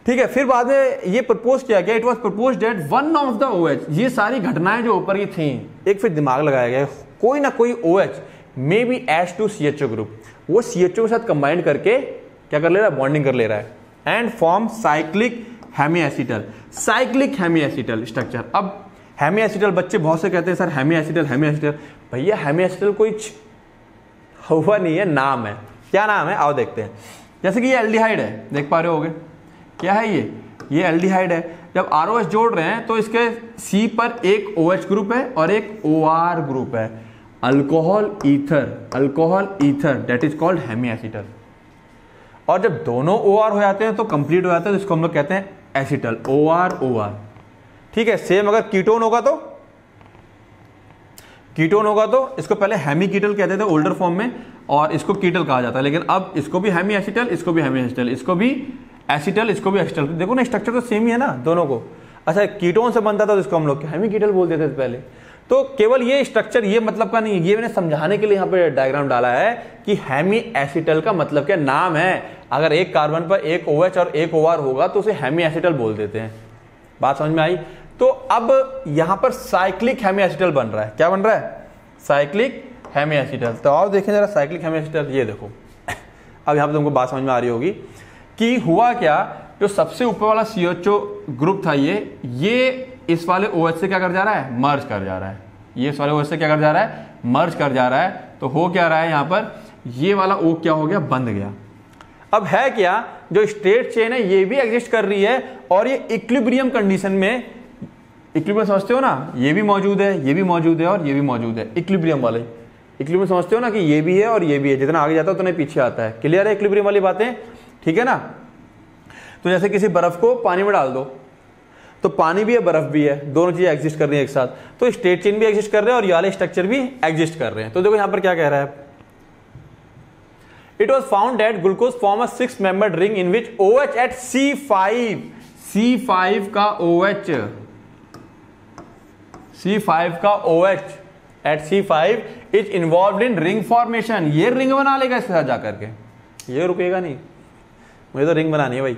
A: ठीक है, फिर बाद में ये प्रपोज किया गया it was propose that one of the O H ये सारी घटनाएँ जो ऊपर की थी, एक फिर दिमाग लगाया गया, कोई ना कोई O H may be H two C H O group वो सी एच ओ के साथ कंबाइंड करके क्या कर ले रहा है बॉन्डिंग कर ले रहा है। And form cyclic hemiacetal cyclic hemiacetal structure अब हेमी एसिटल बच्चे बहुत से कहते हैं, sir hemiacetal hemiacetal भैया हेमी एसिटल कोई हुआ नहीं है, नाम है। क्या नाम है? आओ देखते हैं। जैसे कि ये एल्डिहाइड है। देख पा रहे होगे। क्या है ये? ये एल्डिहाइड है। जब आर जोड़ रहे हैं तो इसके सी पर एक ओ OH ग्रुप है और एक ओ ग्रुप है। Alcohol ether alcohol ether that is called hemiacetal और जब दोनों ओ OR हो जाते हैं तो कंप्लीट हो जाता है तो इसको हम लोग कहते हैं acetal O R O R ठीक है सेम अगर कीटोन होगा तो? कीटोन होगा तो इसको पहले हेमी कीटल कहते थे ओल्डर फॉर्म में, और इसको कीटल कहा जाता है। लेकिन अब इसको भी हेमी एसिटल इसको भी हेमी एसिटल इसको भी एसिटल इसको भी एसिटल देखो ना स्ट्रक्चर तो सेम ही है ना, दोनों को। अच्छा कीटोन से बनता था तो इसको हम लोग हेमी कीटल बोल देते थे पहले। तो केवल ये स्ट्रक्चर ये मतलब का नहीं है ये मैंने समझाने के लिए यहाँ पे डायग्राम डाला है कि हेमी एसिटल का मतलब क्या नाम है। अगर एक कार्बन पर एक ओ OH और एक ओ होगा तो उसे हेमी एसिटल बोल देते हैं। बात समझ में आई? तो अब यहाँ पर साइक्लिक हेमी एसिटल बन रहा है। क्या बन रहा है? साइक्लिक हेमी एसिटल तो आओ देखें जरा साइक्लिक हेमी एसिटल ये देखो। अब यहाँ पर तुमको बात समझ में आ रही होगी कि हुआ क्या? जो सबसे ऊपर वाला सीओचओ ग्रुप था ये ये इस वाले ओ से क्या कर जा रहा है? मर्ज कर जा रहा है। ये इस वाले ओ से क्या कर जा रहा है? मर्ज कर जा रहा है। तो हो क्या रहा है यहाँ पर? ये वाला ओ क्या हो गया? बंद गया। अब है क्या? जो स्ट्रेट चेन है, ये भी एग्जिस्ट कर रही है और ये इक्विलिब्रियम कंडीशन में इक्विलिब्रियम समझते हो ना? ये भी मौजूद है, ये भी मौजूद है और ये भी मौजूद है। इक्विलिब्रियम वाले। इक्विलिब्रियम समझते हो ना कि ये भी है और ये भी है। जितना आगे जाता है, उतना पीछे आता है। क्लियर है इक्विलिब्रियम वाली बातें? ठीक है ना? तो जैसे किसी बर्फ़ को पानी में डाल दो। तो पानी भी है, बर्फ़ भी है, दोनों चीज़ें एग्जिस्ट कर रही है एक साथ। तो स्टेट चेन भी एग्जिस्ट कर रहे हैं और ये वाले स्ट्रक्चर भी एग्जिस्ट कर रहे हैं। तो देखो यहाँ पर क्या कह रहा है। It was found that glucose form a six membered ring in which OH at C5 C5 का OH C5 का OH at C5 is involved in ring formation ये रिंग बना लेगा इसके साथ जाकर के। ये रुकेगा नहीं। मुझे तो रिंग बनानी है भाई।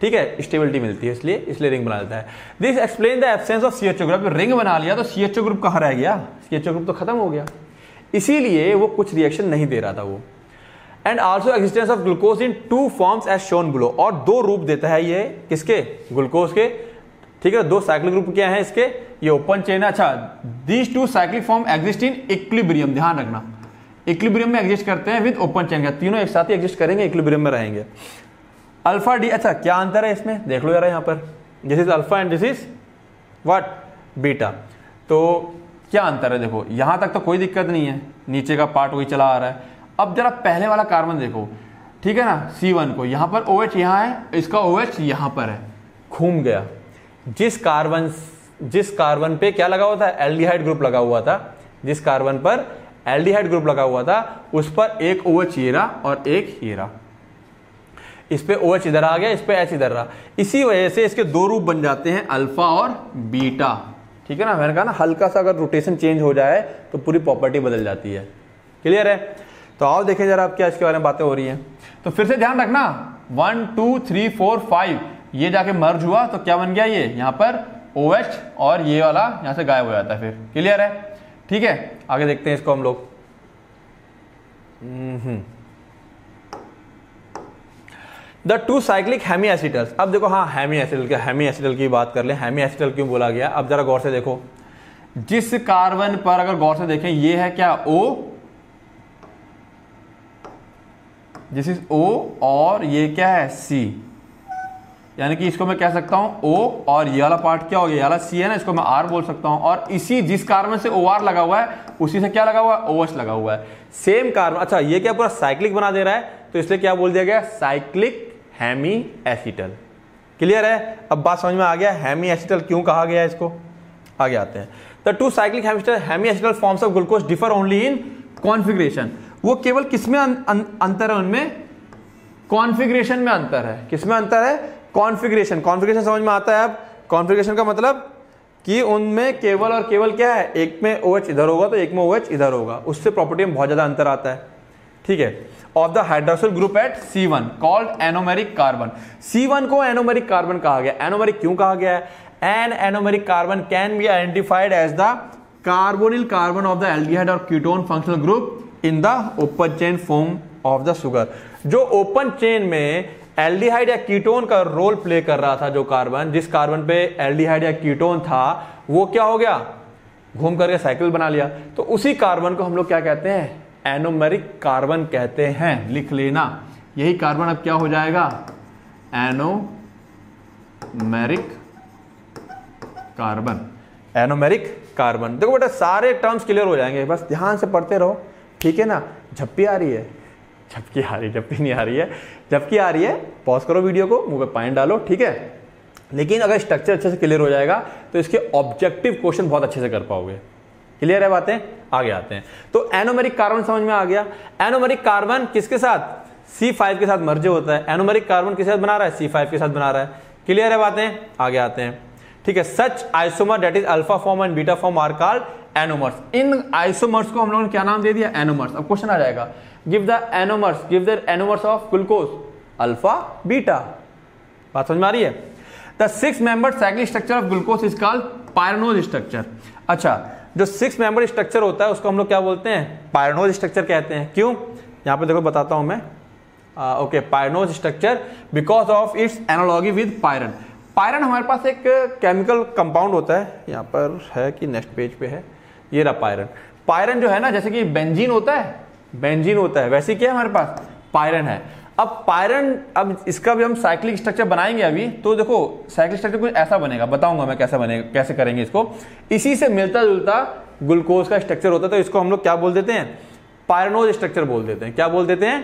A: ठीक है स्टेबिलिटी मिलती है इसलिए इसलिए रिंग बना लेता है। This explain the absence of CHO group ring बना लिया तो सीएचओ ग्रुप कहाँ रह गया? सीएचओ ग्रुप तो खत्म हो गया। इसीलिए वो कुछ रिएक्शन नहीं दे रहा था वो। And also existence of glucose in two forms as shown below और दो रूप देता है ये किसके? ग्लूकोज के। ठीक है, दो साइक्लिक ग्रुप क्या है इसके? ये ओपन चेन है। अच्छा these two cyclic form exist in equilibrium ध्यान रखना। इक्विलिब्रियम में एग्जिस्ट करते हैं विद ओपन चेन का। तीनों एक साथ ही एग्जिस्ट करेंगे इक्विलिब्रियम में रहेंगे। अल्फ़ा डी अच्छा क्या अंतर है इसमें? देख लो यार यहाँ पर। This is alpha and this is what beta तो क्या अंतर है? देखो, यहाँ तक तो कोई दिक्कत नहीं है। नीचे का पार्ट वही चला आ रहा है। अब जरा पहले वाला कार्बन देखो। ठीक है ना? सी वन को। यहाँ पर ओ OH यहाँ है, इसका ओ OH यहाँ पर है। घूम गया। जिस कार्बन जिस कार्बन पे क्या लगा हुआ था? एल्डिहाइड ग्रुप लगा हुआ था। जिस कार्बन पर एल्डिहाइड ग्रुप लगा हुआ था, उस पर एक ओ OH ये और एक ये इस पे ओ OH इधर आ गया, इस पे एच इधर रहा। इसी वजह से इसके दो रूप बन जाते हैं, अल्फ़ा और बीटा। ठीक है ना, मैंने कहा ना, हल्का सा अगर रोटेशन चेंज हो जाए तो पूरी प्रॉपर्टी बदल जाती है। क्लियर है? तो आओ देखें जरा आप क्या इसके बारे में बातें हो रही हैं। तो फिर से ध्यान रखना one two three four five ये जाके मर्ज हुआ तो क्या बन गया ये? यहाँ पर ओ OH और ये वाला यहाँ से गायब हो जाता है फिर। क्लियर है? ठीक है? आगे देखते हैं इसको हम लोग। The two cyclic hemiacetals अब देखो हाँ हेमी एसिटल हेमी एसिटल की बात कर ले। हेमी एसिटल क्यों बोला गया? अब जरा गौर से देखो। जिस कार्बन पर अगर गौर से देखें, ये है क्या? ओ दिस इज़ ओ और ये क्या है? सी यानी कि इसको मैं कह सकता हूँ ओ और ये वाला पार्ट क्या हो गया? ये वाला सी है ना, इसको मैं आर बोल सकता हूँ। और इसी जिस कार्बन से ओ आर लगा हुआ है, उसी से क्या लगा हुआ है? ओ एच लगा हुआ है। सेम कार्बन अच्छा ये क्या पूरा साइक्लिक बना दे रहा है? तो इसलिए क्या बोल दिया गया? साइक्लिक हैमी एसिटल क्लियर है? अब बात समझ में आ गया हैमी एसिटल क्यों कहा गया इसको? आगे आते हैं। The two cyclic hemi forms of glucose differ only in configuration वो केवल किसमें अं, अं, अंतर है उनमें? कॉन्फिग्रेशन में अंतर है। किसमें अंतर है? कॉन्फिग्रेशन कॉन्फिग्रेशन समझ में आता है अब। कॉन्फिग्रेशन का मतलब कि उनमें केवल और केवल क्या है? एक में ओ OH इधर होगा तो एक में ओ OH इधर होगा। उससे प्रॉपर्टी में बहुत ज़्यादा अंतर आता है। ठीक है? Of the hydroxyl group at C one called anomeric carbon C one को एनोमेरिक कार्बन कहा गया एनोमेरिक क्यों कहा गया है? An anomeric carbon can be identified as the carbonyl carbon of the aldehyde और ketone functional group in the open chain form of the sugar जो ओपन चेन में एल्डिहाइड या कीटोन का रोल प्ले कर रहा था, जो कार्बन जिस कार्बन पे एल्डिहाइड या कीटोन था, वो क्या हो गया? घूम करके साइकिल बना लिया। तो उसी कार्बन को हम लोग क्या कहते हैं? एनोमेरिक कार्बन कहते हैं, लिख लेना। यही कार्बन अब क्या हो जाएगा? एनोमेरिक कार्बन एनोमेरिक कार्बन देखो बेटा, सारे टर्म्स क्लियर हो जाएँगे। बस ध्यान से पढ़ते रहो। ठीक है ना? झप्पी आ रही है। झपकी आ रही है, झपकी नहीं आ रही है। झपकी आ रही है। पॉज करो वीडियो को, मुँह पे पानी डालो, ठीक है? लेकिन अगर स्ट्रक्चर अच्छे से क्लियर हो जाएगा तो इसके ऑब्जेक्टिव क्वेश्चन बहुत अच्छे से कर पाओगे। क्लियर है बातें? आगे आते हैं। तो एनोमेरिक कार्बन समझ में आ गया। एनोमेरिक कार्बन किसके साथ? C5 के साथ मर्ज होता है। एनोमेरिक कार्बन किसके साथ बना रहा है? C5 के साथ बना रहा है। क्लियर है बातें? आगे आते हैं। ठीक है such isomer that is alpha form and beta form are called anomers in isomers को हम लोगों ने क्या नाम दे दिया? एनोमर्स अब क्वेश्चन आ जाएगा। Give the anomers give the anomers of glucose alpha beta बात समझ में आ रही है? The six member cyclic structure of glucose is called pyranose structure अच्छा जो सिक्स मेंबर स्ट्रक्चर होता है, उसको हम लोग क्या बोलते हैं? पायरनोज स्ट्रक्चर कहते हैं। क्यों? यहाँ पे देखो, बताता हूँ मैं। Okay pyranose structure because of its analogy with pyran pyran हमारे पास एक केमिकल कंपाउंड होता है। यहाँ पर है कि नेक्स्ट पेज पे है। ये रहा पायरन पायरन जो है ना, जैसे कि बेंजीन होता है बेंजीन होता है। वैसे क्या है हमारे पास? पायरन है। अब पायरन, अब इसका भी हम साइक्लिक स्ट्रक्चर बनाएँगे अभी तो देखो साइक्लिक स्ट्रक्चर कुछ ऐसा बनेगा, बताऊँगा मैं कैसा बनेगा कैसे करेंगे इसको। इसी से मिलता जुलता ग्लूकोज का स्ट्रक्चर होता है तो इसको हम लोग क्या बोल देते हैं? पायरनोज स्ट्रक्चर बोल देते हैं। क्या बोल देते हैं?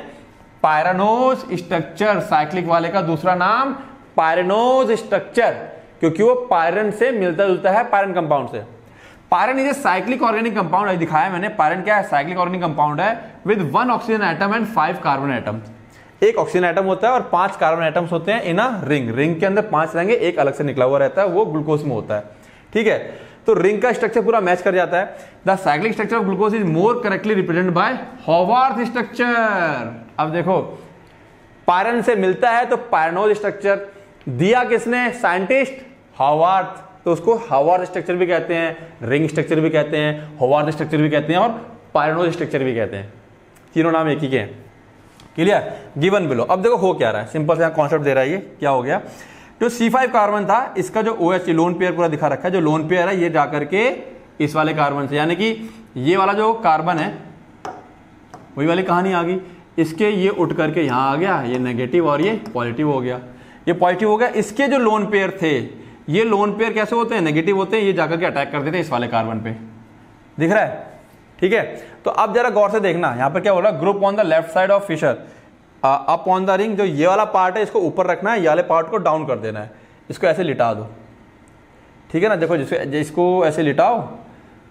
A: पायरनोज स्ट्रक्चर साइक्लिक वाले का दूसरा नाम पायरनोज स्ट्रक्चर क्योंकि वो पायरन से मिलता जुलता है, पायरन कंपाउंड से। Pyran is a cyclic organic compound दिखाया मैंने। पायरन क्या है? साइक्लिक ऑर्गेनिक कंपाउंड है with one oxygen atom and five carbon atom एक ऑक्सीजन एटम होता है और पाँच कार्बन एटम्स होते हैं इन अ रिंग रिंग के अंदर पाँच रहेंगे, एक अलग से निकला हुआ रहता है, वो ग्लूकोज में होता है। ठीक है? तो रिंग का स्ट्रक्चर पूरा मैच कर जाता है। The cyclic structure of glucose is more correctly represent by Haworth structure अब देखो, पायरन से मिलता है तो पायरनोज स्ट्रक्चर दिया किसने? साइंटिस्ट हॉवार्थ तो उसको हवार्ड स्ट्रक्चर भी कहते हैं रिंग स्ट्रक्चर भी कहते हैं हवार्ड स्ट्रक्चर भी कहते हैं और पायरनोज स्ट्रक्चर भी कहते हैं। तीनों नाम एक ही के हैं। क्लियर गिवन बिलो अब देखो हो क्या रहा है। सिंपल से कॉन्सेप्ट दे रहा है ये। क्या हो गया? जो C5 कार्बन था, इसका जो ओ एच लोन पेयर पूरा दिखा रखा है, जो लोन पेयर है, ये जाकर के इस वाले कार्बन से, यानी कि ये वाला जो कार्बन है, वही वाली कहानी आ गई। इसके ये उठ करके यहाँ आ गया, ये नेगेटिव और ये पॉजिटिव हो गया। ये पॉजिटिव हो गया। इसके जो लोन पेयर थे, ये लोन पेयर कैसे होते हैं? नेगेटिव होते हैं, ये जाकर के अटैक कर देते हैं इस वाले कार्बन पे। दिख रहा है? ठीक है? तो अब जरा गौर से देखना, यहाँ पर क्या बोला group on the left side of Fischer up on the ring जो ये वाला पार्ट है, इसको ऊपर रखना है, ये वाले पार्ट को डाउन कर देना है। इसको ऐसे लिटा दो। ठीक है ना? देखो, जिसको इसको ऐसे लिटाओ,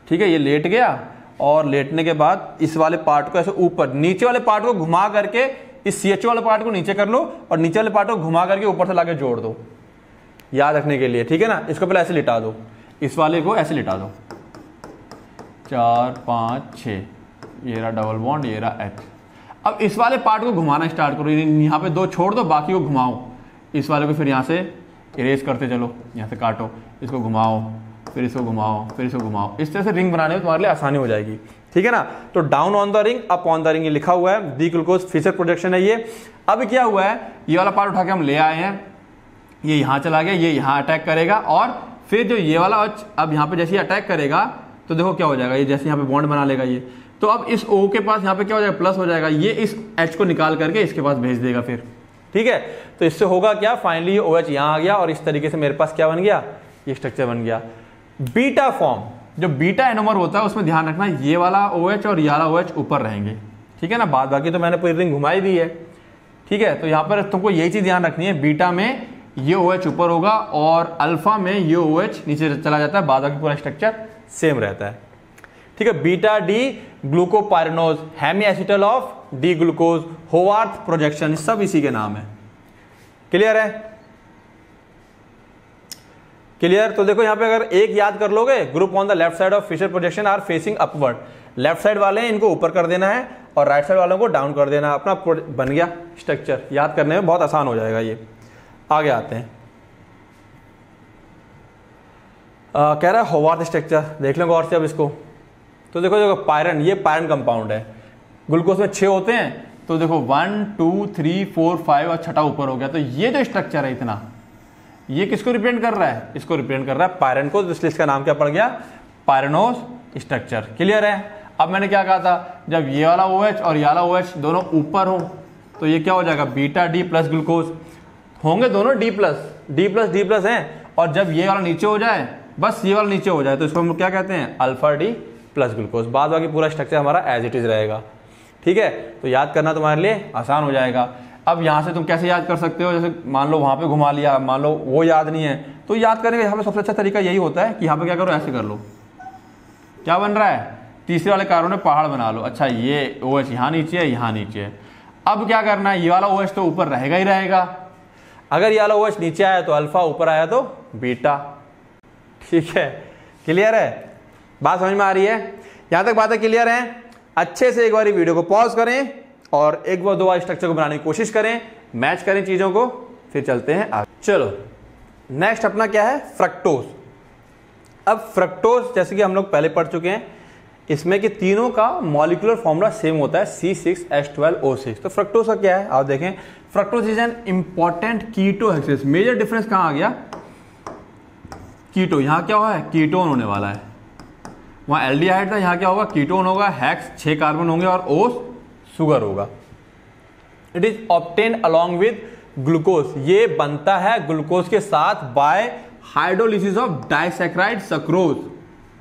A: ठीक है, ये लेट गया, और लेटने के बाद इस वाले पार्ट को ऐसे ऊपर, नीचे वाले पार्ट को घुमा करके, इस सी वाले पार्ट को नीचे कर लो, और नीचे वाले पार्ट को घुमा करके ऊपर से लाके जोड़ दो। याद रखने के लिए, ठीक है ना? इसको पहले ऐसे लिटा दो। इस वाले को ऐसे लिटा दो। चार, पाँच छ ये रहा डबल बॉन्ड ये रहा एच अब इस वाले पार्ट को घुमाना स्टार्ट करो यहाँ पे दो छोड़ दो, बाकी को घुमाओ। इस वाले को फिर यहाँ से इरेज करते चलो, यहाँ से काटो। इसको घुमाओ, फिर इसको घुमाओ, फिर इसको घुमाओ। इस तरह से रिंग बनाने में तुम्हारे लिए आसानी हो जाएगी। ठीक है ना? तो down on the ring up on the ring ये लिखा हुआ है। डी ग्लूकोज फीचर प्रोजेक्शन है ये। अब क्या हुआ है? ये वाला पार्ट उठा के हम ले आए हैं। ये यहाँ चला गया, ये यहाँ अटैक करेगा और फिर जो ये वाला अब यहाँ पे जैसे अटैक करेगा तो देखो क्या हो जाएगा। ये जैसे यहाँ पे बॉन्ड बना लेगा ये। तो अब इस ओ के पास यहाँ पे क्या हो जाएगा? प्लस हो जाएगा। ये इस एच को निकाल करके इसके पास भेज देगा फिर। ठीक है? तो इससे होगा क्या? फाइनली ओ एच यहाँ आ गया और इस तरीके से मेरे पास क्या बन गया? ये स्ट्रक्चर बन गया। बीटा फॉर्म जो बीटा एनोमर होता है, उसमें ध्यान रखना, ये वाला ओ एच और ये वाला ओ एच ऊपर रहेंगे। ठीक है ना? बाद बाकी तो मैंने पूरी रिंग घुमाई दी है। ठीक है? तो यहाँ पर तुमको यही चीज़ ध्यान रखनी है। बीटा में ये ओ OH ऊपर होगा और अल्फ़ा में ये ओ OH नीचे चला जाता है। बाद बाकी पूरा स्ट्रक्चर सेम रहता है। ठीक है beta D glucopyranose hemiacetal of D glucose Haworth projection सब इसी के नाम है। क्लियर है? क्लियर तो देखो यहाँ पे अगर एक याद कर लोगे group on the left side of Fischer projection are facing upward left side वाले इनको ऊपर कर देना है और राइट साइड वालों को डाउन कर देना अपना बन गया स्ट्रक्चर याद करने में बहुत आसान हो जाएगा ये। आगे आते हैं। आ, कह रहा है होवार्थ स्ट्रक्चर देख लेंगे और से अब इसको। तो देखो देखो, पायरन, ये पायरन कंपाउंड है। ग्लूकोज में छह होते हैं तो देखो one two three four five और छठा ऊपर हो गया। तो ये जो स्ट्रक्चर है इतना, ये किसको रिप्रेजेंट कर रहा है? इसको रिप्रेजेंट कर रहा है पायरन को, इसलिए इसका नाम क्या पड़ गया? पायरनोस स्ट्रक्चर क्लियर है? अब मैंने क्या कहा था? जब ये वाला ओ OH और ये वाला ओ OH दोनों ऊपर हो तो ये क्या हो जाएगा? बीटा डी प्लस ग्लूकोज होंगे दोनों D plus D plus D plus है, और जब ये वाला नीचे हो जाए, बस ये वाला नीचे हो जाए तो इसको हम क्या कहते हैं? Alpha D plus glucose. बाद बाकी पूरा स्ट्रक्चर हमारा एज इट इज़ रहेगा। ठीक है? तो याद करना तुम्हारे लिए आसान हो जाएगा। अब यहाँ से तुम कैसे याद कर सकते हो? जैसे मान लो वहाँ पे घुमा लिया, मान लो वो याद नहीं है। तो याद करने का यहाँ पे सबसे अच्छा तरीका यही होता है कि यहाँ पे क्या करो, ऐसे कर लो। क्या बन रहा है? तीसरे वाले कार्बन में पहाड़ बना लो। अच्छा ये ओ एच यहाँ नीचे है, यहाँ नीचे है। अब क्या करना है? ये वाला एच तो ऊपर रहेगा ही रहेगा। अगर ये वाला एच नीचे आया तो अल्फ़ा ऊपर आया तो बीटा। ठीक है? क्लियर है? बात समझ में आ रही है? यहाँ तक बातें क्लियर हैं? अच्छे से एक बार वीडियो को पॉज करें और एक बार दो बार स्ट्रक्चर को बनाने की कोशिश करें मैच करें चीज़ों को, फिर चलते हैं आगे। चलो नेक्स्ट अपना क्या है? फ्रक्टोज अब फ्रक्टोज जैसे कि हम लोग पहले पढ़ चुके हैं, इसमें कि तीनों का मॉलिकुलर फॉर्मूला सेम होता है C six H twelve O six तो फ्रक्टोज का क्या है? आप देखें fructose is an important keto major difference कहाँ आ गया? कीटो यहाँ क्या हुआ है? कीटोन होने वाला है। वहाँ एल्डिहाइड था, यहाँ क्या होगा? कीटोन होगा, हैक्स, छह कार्बन होंगे और ओस सुगर होगा। It is obtain along with glucose ये बनता है ग्लूकोज के साथ by hydrolysis of disaccharide sucrose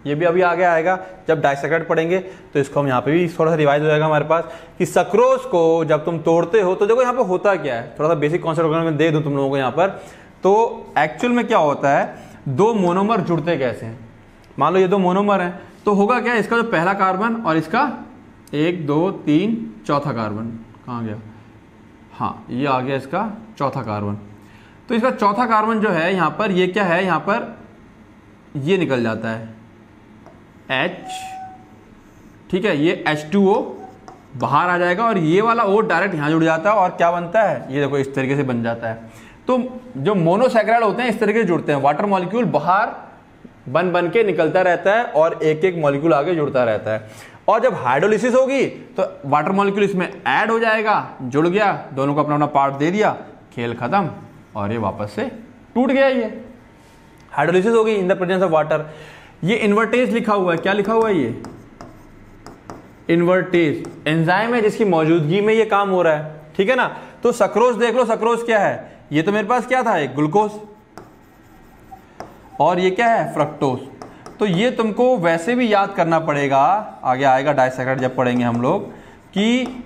A: ये भी अभी आगे आएगा, जब डाइसेक्राइड पढ़ेंगे तो इसको हम यहाँ पे भी थोड़ा सा रिवाइज हो जाएगा हमारे पास कि सक्रोज को जब तुम तोड़ते हो तो देखो यहाँ पे होता क्या है? थोड़ा सा बेसिक कॉन्सेप्ट मैं दे दूँ तुम लोगों को यहाँ पर। तो एक्चुअल में क्या होता है? दो मोनोमर जुड़ते कैसे हैं? मान लो ये दो मोनोमर हैं तो होगा क्या इसका जो पहला कार्बन और इसका एक, दो, तीन, चौथा कार्बन? कहाँ गया? हाँ ये आ गया इसका चौथा कार्बन। तो इसका चौथा कार्बन जो है यहाँ पर, ये क्या है? यहाँ पर ये निकल जाता है। H, ठीक है, ये H2O बाहर आ जाएगा और ये वाला O डायरेक्ट यहाँ जुड़ जाता है और क्या बनता है? ये देखो, इस तरीके से बन जाता है। तो जो मोनोसेक्राइड होते हैं, इस तरीके से जुड़ते हैं। वाटर मॉलिक्यूल बाहर बन बन के निकलता रहता है और एक एक मॉलिक्यूल आगे जुड़ता रहता है। और जब हाइड्रोलिसिस होगी तो वाटर मॉलिक्यूल इसमें ऐड हो जाएगा, जुड़ गया, दोनों को अपना अपना पार्ट दे दिया, खेल खत्म, और ये वापस से टूट गया ये। हाइड्रोलिसिस होगी in the presence of water ये इन्वर्टेज लिखा हुआ है। क्या लिखा हुआ है ये? इन्वर्टेज एंजाइम है जिसकी मौजूदगी में ये काम हो रहा है। ठीक है ना? तो सक्रोज देख लो सक्रोज क्या है? ये तो मेरे पास क्या था? एक ग्लूकोज और ये क्या है? फ्रक्टोज तो ये तुमको वैसे भी याद करना पड़ेगा। आगे आएगा डाइसेक्राइड जब पढ़ेंगे हम लोग, कि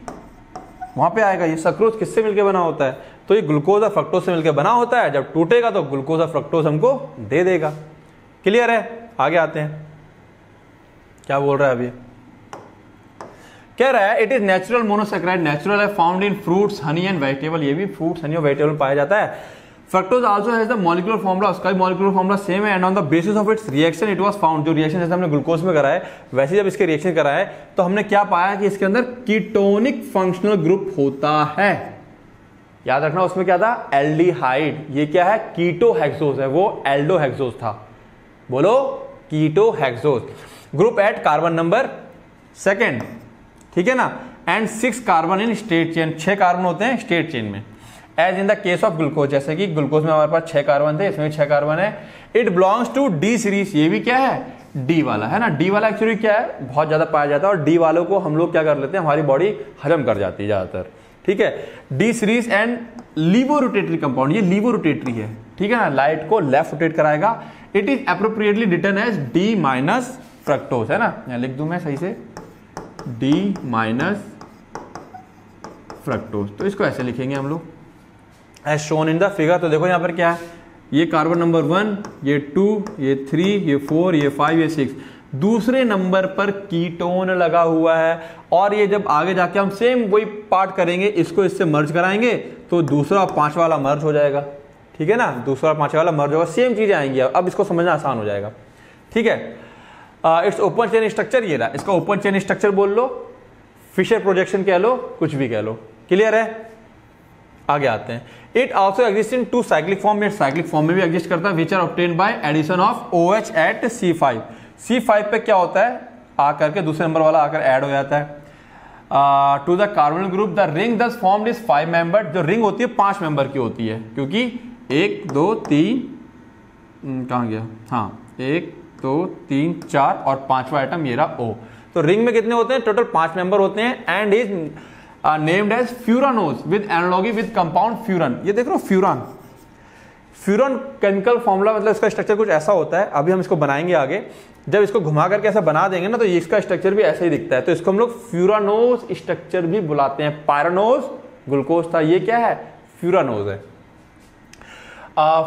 A: वहाँ पे आएगा, ये सक्रोज किससे मिलकर बना होता है? तो ये ग्लूकोज और फ्रक्टोज से मिलकर बना होता है। जब टूटेगा तो ग्लूकोज और फ्रक्टोज हमको दे देगा। क्लियर है? आगे आते हैं। क्या बोल रहा है अभी कह रहा है it is natural monosaccharide natural है found in fruits honey and vegetable ये भी फ्रूट्स हनी और वेजिटेबल पाया जाता है। Fructose also has the molecular formula उसका भी मॉलिकुलर फॉर्मुला सेम है and on the basis of its reaction it was found जो रिएक्शन जैसे हमने ग्लूकोज में कराया वैसे जब इसके रिएक्शन कराए तो हमने क्या पाया कि इसके अंदर कीटोनिक फंक्शनल ग्रुप होता है। याद रखना उसमें क्या था? एल्डिहाइड ये क्या है? कीटो हेक्सोस है, वो एल्डो हेक्सोस था। बोलो ketohexose group at carbon number second ठीक है ना? And six carbon in straight chain छह कार्बन होते हैं स्टेट चेन में। As in the case of glucose जैसे कि ग्लूकोज में हमारे पास छह कार्बन थे, इसमें छह कार्बन है। It belongs to D series ये भी क्या है? डी वाला, है ना? डी वाला एक्चुअली क्या है? बहुत ज़्यादा पाया जाता है और डी वालों को हम लोग क्या कर लेते हैं? हमारी बॉडी हजम कर जाती है ज़्यादातर। ठीक है? D series and laevorotatory compound ये लीवो रोटेटरी है। ठीक है ना? लाइट को लेफ़्ट रोटेट कराएगा। It is appropriately return as D minus fructose है ना? यहाँ लिख दू मैं सही से? डी माइनस फ्रक्टोज तो इसको ऐसे लिखेंगे हम लोग। As shown in the figure तो देखो यहाँ पर क्या है? ये कार्बन नंबर वन ये टू ये थ्री ये फोर ये फाइव ये सिक्स दूसरे नंबर पर कीटोन लगा हुआ है और ये जब आगे जाके हम सेम वही पार्ट करेंगे, इसको इससे मर्ज कराएँगे तो दूसरा पांचवा वाला मर्ज हो जाएगा। ठीक है ना? दूसरा पांचवा वाला मर्ज होगा सेम चीज़ें आएँगी। अब इसको समझना आसान हो जाएगा। ठीक है? इट्स ओपन चेन स्ट्रक्चर ये रहा। इसका ओपन चेन स्ट्रक्चर बोल लो फिशर प्रोजेक्शन कह लो, कुछ भी कह लो। क्लियर है? आगे आते हैं। It also exist in two cyclic form में साइक्लिक फॉर्म में भी एग्जिस्ट करता है which are obtain by addition of O H at C five C five पे क्या होता है? आकर के दूसरे नंबर वाला आकर ऐड हो जाता है। To the carbon group the ring thus form is five member जो रिंग होती है पाँच मेंबर की होती है क्योंकि एक दो तीन हम्म, कहा गया? हाँ एक दो तीन चार और पांचवा आइटम मेरा ओ तो रिंग में कितने होते हैं? टोटल पाँच मेंबर होते हैं and is named as furanose with analogy with compound furan ये देख रहे हो फ्यूरन फ्यूरन केमिकल फॉर्मूला मतलब इसका स्ट्रक्चर कुछ ऐसा होता है, अभी हम इसको बनाएँगे आगे। जब इसको घुमा करके ऐसा बना देंगे ना तो इसका स्ट्रक्चर भी ऐसा ही दिखता है। तो इसको हम लोग फ्यूरानोज स्ट्रक्चर भी बुलाते हैं। पायरानोज ग्लूकोज था, ये क्या है? फ्यूरानोज है।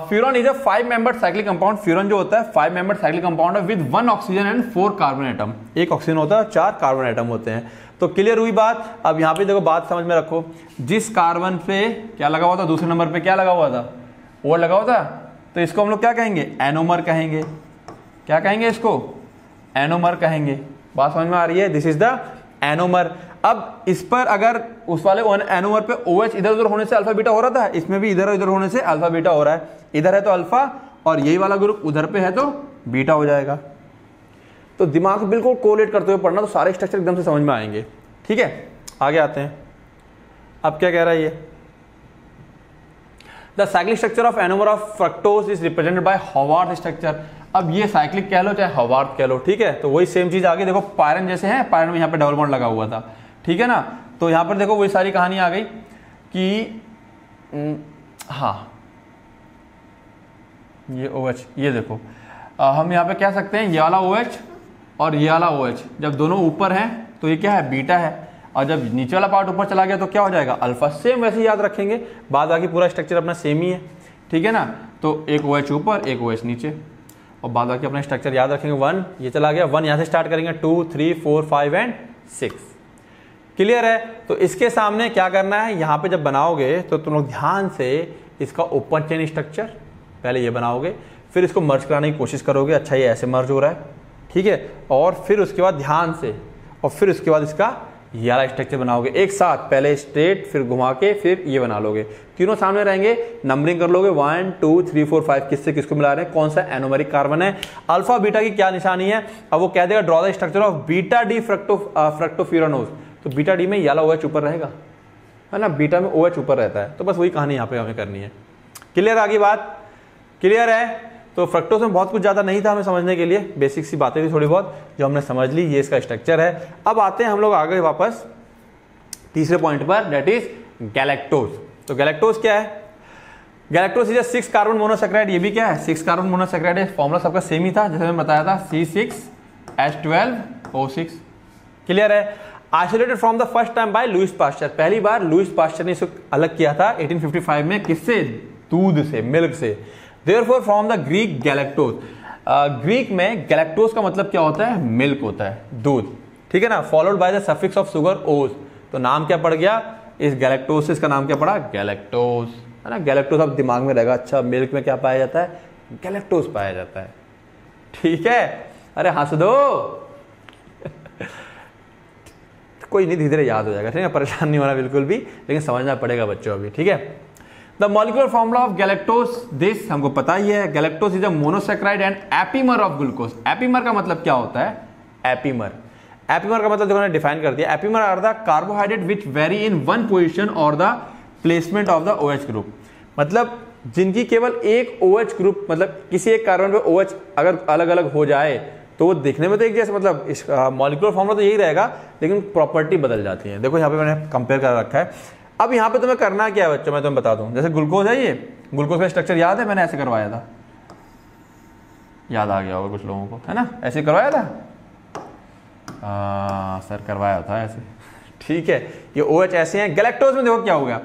A: Furan is a five member cyclic compound furan जो होता है फाइव मेंबर साइक्लिक कंपाउंड है with one oxygen and four carbon atom एक ऑक्सीजन होता है चार कार्बन एटम होते हैं। तो क्लियर हुई बात? अब यहाँ पे देखो, बात समझ में रखो। जिस कार्बन पे क्या लगा हुआ था? दूसरे नंबर पे क्या लगा हुआ था? वो लगा हुआ था? तो इसको हम लोग क्या कहेंगे? एनोमर कहेंगे। क्या कहेंगे इसको? एनोमर कहेंगे। बात समझ में आ रही है? This is the anomer. अब इस पर अगर उस वाले एनोमर पे ओ OH इधर उधर होने से अल्फ़ा बीटा हो रहा था, इसमें भी इधर उधर होने से अल्फ़ा बीटा हो रहा है। इधर है तो अल्फ़ा और यही वाला ग्रुप उधर पे है तो बीटा हो जाएगा। तो दिमाग बिल्कुल कोलेट करते हुए पढ़ना तो सारे स्ट्रक्चर एकदम से समझ में आएँगे। ठीक है? आगे आते हैं। अब क्या कह रहा है ये? The cyclic structure of anomer of fructose is represented by Haworth structure अब ये साइक्लिक कह लो चाहे हवार्थ कह लो ठीक है? तो वही सेम चीज़ आगे देखो पायरन जैसे है पायरन में यहाँ पे डबल बॉन्ड लगा हुआ था। ठीक है ना? तो यहाँ पर देखो वही सारी कहानी आ गई कि हाँ। ये ओ OH, ये देखो। आ, हम यहाँ पे कह सकते हैं ये वाला ओ OH और ये वाला ओ OH जब दोनों ऊपर हैं तो ये क्या है? बीटा है। और जब नीचे वाला पार्ट ऊपर चला गया तो क्या हो जाएगा? अल्फ़ा सेम वैसे याद रखेंगे। बाद बाकी पूरा स्ट्रक्चर अपना सेम ही है। ठीक है ना? तो एक ओ OH ऊपर, एक ओ OH नीचे। और बाद बाकी अपना स्ट्रक्चर याद रखेंगे। वन ये चला गया। वन यहाँ से स्टार्ट करेंगे। Two three four five and six clear है? तो इसके सामने क्या करना है? यहाँ पे जब बनाओगे तो तुम लोग ध्यान से इसका ओपन चेन स्ट्रक्चर पहले ये बनाओगे। फिर इसको मर्ज कराने की कोशिश करोगे। अच्छा ये ऐसे मर्ज हो रहा है। ठीक है? और फिर उसके बाद ध्यान से, और फिर उसके बाद इसका ये वाला स्ट्रक्चर बनाओगे। एक साथ, पहले स्ट्रेट फिर घुमा के, फिर ये बना लोगे। तीनों सामने रहेंगे नंबरिंग कर लोगे। One two three four five किससे किसको मिला रहे हैं? कौन सा एनोमेरिक कार्बन है? अल्फ़ा बीटा की क्या निशानी है? अब वो कह देगा draw the structure of beta D fructo fructofuranose तो बीटा डी में याला ओ ऊपर रहेगा। है ना? बीटा में ओ ऊपर रहता है। तो बस वही कहानी यहाँ पे हमें करनी है। क्लियर आगे बात? क्लियर है? तो फ्रक्टोज में बहुत कुछ ज़्यादा नहीं था हमें समझने के लिए। बेसिक सी बातें थी थोड़ी बहुत, जो हमने समझ ली, ये इसका स्ट्रक्चर है। अब आते हैं हम लोग आगे वापस। तीसरे पॉइंट पर डेट इज़ गैलेक्टोज तो गैलेक्टोज क्या है? Galactose is six carbon monosaccharide ये भी क्या है? सिक्स कार्बन मोनोसेक्राइड फॉर्मुला सबका सेम ही था, जैसे मैंने बताया था C six H twelve O six clear है? Isolated from the first time by Louis Pasteur पहली बार लुइस पास्चर ने इसको अलग किया था 1855 में, किससे? दूध से मिल्क से। Therefore from the Greek galactose Greek में गैलेक्टोज का मतलब क्या होता है? मिल्क होता है, दूध। ठीक है ना? Followed by the suffix of sugar ose तो नाम क्या पड़ गया? इस गैलेक्टोसिस का नाम क्या पड़ा? गैलेक्टोज है ना? गैलेक्टोज अब दिमाग में रहेगा अच्छा मिल्क में क्या पाया जाता है? गैलेक्टोज पाया जाता है। ठीक है? अरे हंस दो। (laughs) कोई नहीं धीरे धीरे याद हो जाएगा। ठीक है? परेशान नहीं होना बिल्कुल भी, लेकिन समझना पड़ेगा बच्चों अभी। ठीक है? The molecular formula of galactose this हमको पता ही है galactose is a monosaccharide and epimer of glucose epimer का मतलब क्या होता है? एपीमर एपीमर का मतलब डिफाइन कर दिया। Epimer are the carbohydrate which vary in one position और the placement of the O group मतलब जिनकी केवल एक ओ ग्रुप मतलब किसी एक कार्बन पे ओ अगर अलग अलग हो जाए तो वो देखने में तो एक जैसे मतलब इस मॉलिकुलर फॉर्मुला तो यही रहेगा, लेकिन प्रॉपर्टी बदल जाती है। देखो यहाँ पे मैंने कंपेयर कर रखा है। अब यहाँ पे तुम्हें करना क्या है बच्चों मैं तुम्हें बता दूँ। जैसे ग्लूकोज है ये ग्लूकोज का स्ट्रक्चर याद है? मैंने ऐसे करवाया था। याद आ गया होगा कुछ लोगों को है ना? ऐसे करवाया था? आ, सर करवाया था ऐसे। (laughs) ठीक है ये ओ OH ऐसे हैं। गैलेक्टोज में देखो क्या हो गया।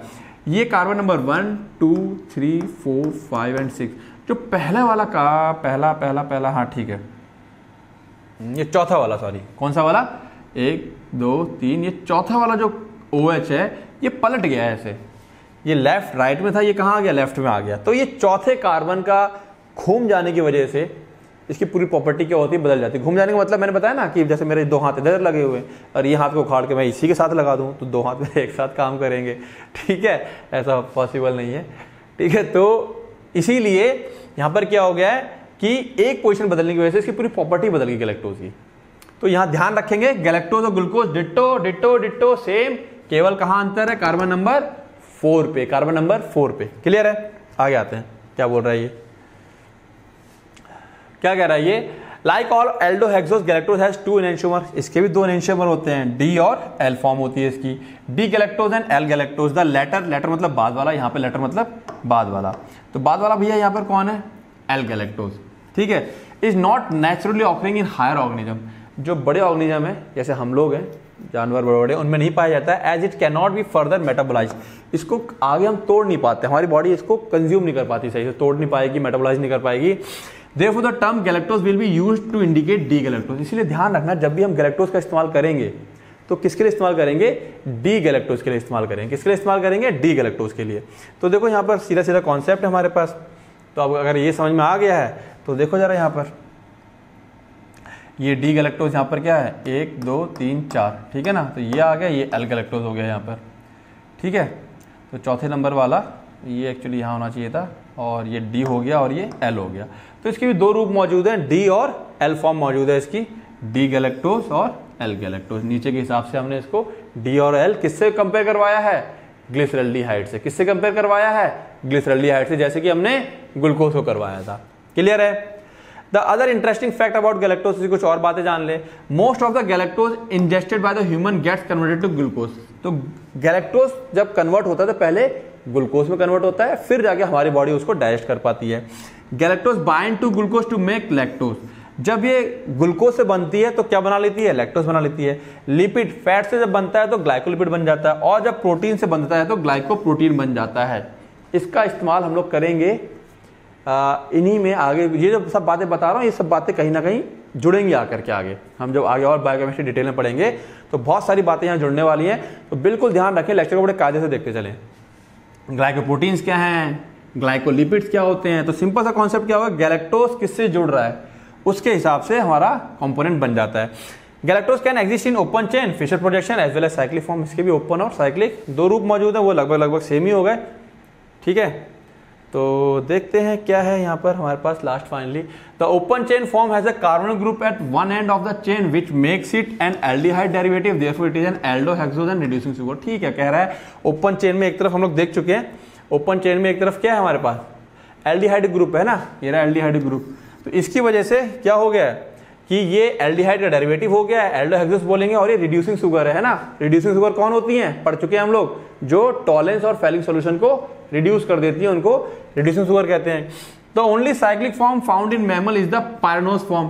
A: ये carbon number one two three four five and six जो पहले वाला का पहला पहला पहला हाँ ठीक है। ये चौथा वाला सॉरी कौन सा वाला? एक दो तीन ये चौथा वाला जो ओ OH है ये पलट गया ऐसे ये लेफ़्ट राइट में था, ये कहाँ आ गया? लेफ़्ट में आ गया। तो ये चौथे कार्बन का घूम जाने की वजह से इसकी पूरी प्रॉपर्टी क्या होती है? बदल जाती है। घूम जाने का मतलब मैंने बताया ना कि जैसे मेरे दो हाथ इधर लगे हुए हैं और ये हाथ को उखाड़ के मैं इसी के साथ लगा दूँ तो दो हाथ मेरे एक साथ काम करेंगे। ठीक है? ऐसा पॉसिबल नहीं है। ठीक है? तो इसीलिए यहाँ पर क्या हो गया है कि एक पोजिशन बदलने की वजह से इसकी पूरी प्रॉपर्टी बदल गई गैलेक्टोज की। तो यहाँ ध्यान रखेंगे गैलेक्टोज और glucose ditto ditto ditto same केवल कहाँ अंतर है? कार्बन नंबर फोर पे। कार्बन नंबर फोर पे। क्लियर है? आगे आते हैं। क्या बोल रहा है ये? क्या कह रहा है ये? Like all aldohexose galactose has two enantiomer इसके भी दो एनेंशियोमर होते हैं। डी और एल फॉर्म होती है इसकी। D galactose and L galactose the latter latter मतलब बाद वाला। यहाँ पे लेटर मतलब बाद वाला। तो बाद वाला भैया यहाँ पर कौन है? एल गैलेक्टोज ठीक है? Is not naturally occurring in higher organism जो बड़े ऑर्गेनिज्म है, जैसे हम लोग हैं जानवर बड़े बड़े, उनमें नहीं पाया जाता है as it can not be further metabolise इसको आगे हम तोड़ नहीं पाते, हमारी बॉडी इसको कंज्यूम नहीं कर पाती सही से, तोड़ नहीं पाएगी मेटाबोलाइज नहीं कर पाएगी. There the term galactose will be use to indicate D galactose इसलिए ध्यान रखना, जब भी हम गैलेक्टोज का इस्तेमाल करेंगे तो किसके लिए इस्तेमाल करेंगे? डी गैलेक्टोज के लिए इस्तेमाल करेंगे. किसके लिए इस्तेमाल करेंगे? डी गैलेक्टोज के लिए. तो देखो यहाँ पर सीधा सीधा कॉन्सेप्ट है हमारे पास. तो अब अगर ये समझ में आ गया है तो देखो जरा यहाँ पर. ये डी गैलेक्टोज यहाँ पर क्या है? एक, दो, तीन, चार। ठीक है ना? तो ये आ गया, ये एल गलेक्टोज हो गया यहाँ पर। ठीक है? तो चौथे नंबर वाला, ये एक्चुअली यहाँ होना चाहिए था, और ये डी हो गया और ये एल हो गया। तो इसके भी दो रूप मौजूद हैं, डी और एल फॉर्म मौजूद है इसकी। डी गैलेक्टोज और एल गैलेक्टोज। नीचे के हिसाब से हमने इसको डी और एल किससे कंपेयर करवाया है? ग्लिसरल्डिहाइड से। किससे कंपेयर करवाया है? ग्लिसरल्डिहाइड से, जैसे कि हमने ग्लूकोज को करवाया था। क्लियर है? The other interesting fact about galactose कुछ और बातें जान ले। Most of the galactose ingested by the human gets converted to glucose तो गैलेक्टोज जब कन्वर्ट होता है तो पहले ग्लूकोज में कन्वर्ट होता है, फिर जाके हमारी बॉडी उसको डाइजेस्ट कर पाती है। Galactose bind to glucose to make lactose जब ये ग्लूकोज से बनती है तो क्या बना लेती है? लैक्टोज बना लेती है। लिपिड फैट से जब बनता है तो ग्लाइकोलिपिड बन जाता है। और जब प्रोटीन से बनता है तो ग्लाइकोप्रोटीन बन जाता है। इसका इस्तेमाल हम लोग करेंगे इन्हीं में आगे, ये जो सब बातें बता रहा हूँ, ये सब बातें कहीं ना कहीं जुड़ेंगी आकर के आगे। हम जब आगे और बायोकेमिस्ट्री डिटेल में पढ़ेंगे तो बहुत सारी बातें यहाँ जुड़ने वाली हैं। तो बिल्कुल ध्यान रखें लेक्चर को बड़े कायदे से देखते चलें। ग्लाइकोप्रोटीन्स क्या हैं? ग्लाइकोलिपिड्स क्या होते हैं? तो सिंपल सा कॉन्सेप्ट क्या होगा गैलेक्टोज किससे जुड़ रहा है? उसके हिसाब से हमारा कॉम्पोनेंट बन जाता है। Galactose can exist in open chain Fischer projection as well as cyclic form इसके भी ओपन और साइक्लिक दो रूप मौजूद है, वो लगभग लगभग सेम ही हो गए। ठीक है? तो देखते हैं क्या है यहाँ पर हमारे पास last finally the open chain form has a carbon group at one end of the chain which makes it an aldehyde derivative therefore it is an aldohexose and reducing sugar ठीक है, कह रहा है ओपन चेन में एक तरफ़ हम लोग देख चुके हैं। ओपन चेन में एक तरफ़ क्या है हमारे पास? एल्डिहाइड ग्रुप है ना? ये रहा एल्डिहाइड ग्रुप तो इसकी वजह से क्या हो गया? कि ये एल्डिहाइड का डेरिवेटिव हो गया है एल्डोहेक्सिस बोलेंगे और ये रिड्यूसिंग शुगर है ना? रिड्यूसिंग शुगर कौन होती है? पढ़ चुके हैं हम लोग, जो टॉलेंस और फैलिंग सॉल्यूशन को रिड्यूस कर देती है, उनको रिड्यूसिंग शुगर कहते हैं। तो only cyclic form found in mammal is the pyranose form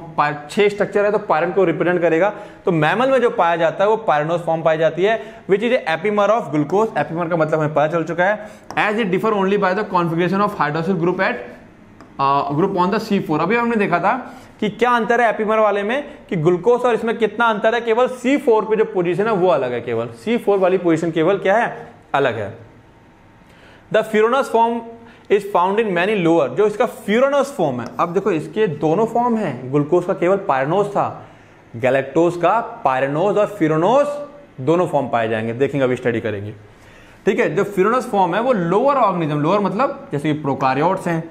A: छह स्ट्रक्चर है तो पायरन को रिप्रेजेंट करेगा। तो मैमल में जो पाया जाता है, वो पायरनोस फॉर्म पाई जाती है which is epimer of glucose epimer का मतलब हमें पता चल चुका है। As it differ only by the configuration of hydroxyl group at group on the C four अभी हमने देखा था कि क्या अंतर है एपीमर वाले में, कि ग्लूकोज और इसमें कितना अंतर है, केवल सी फोर पे जो पोजीशन है, वो अलग है केवल। सी फोर वाली पोजीशन केवल क्या है? अलग है। The furanose form is found in many lower जो इसका फ्यूरोनस फॉर्म है। अब देखो, इसके दोनों फॉर्म है। ग्लूकोज का केवल पायरनोज था। गैलेक्टोज का पायरनोज और फ्यूरोनोस दोनों फॉर्म पाए जाएँगे। देखेंगे, अभी स्टडी करेंगे। ठीक है, जो फ्यूरोनस फॉर्म है, वो लोअर ऑर्गेनिज्म लोअर मतलब जैसे कि प्रोकारियोट्स हैं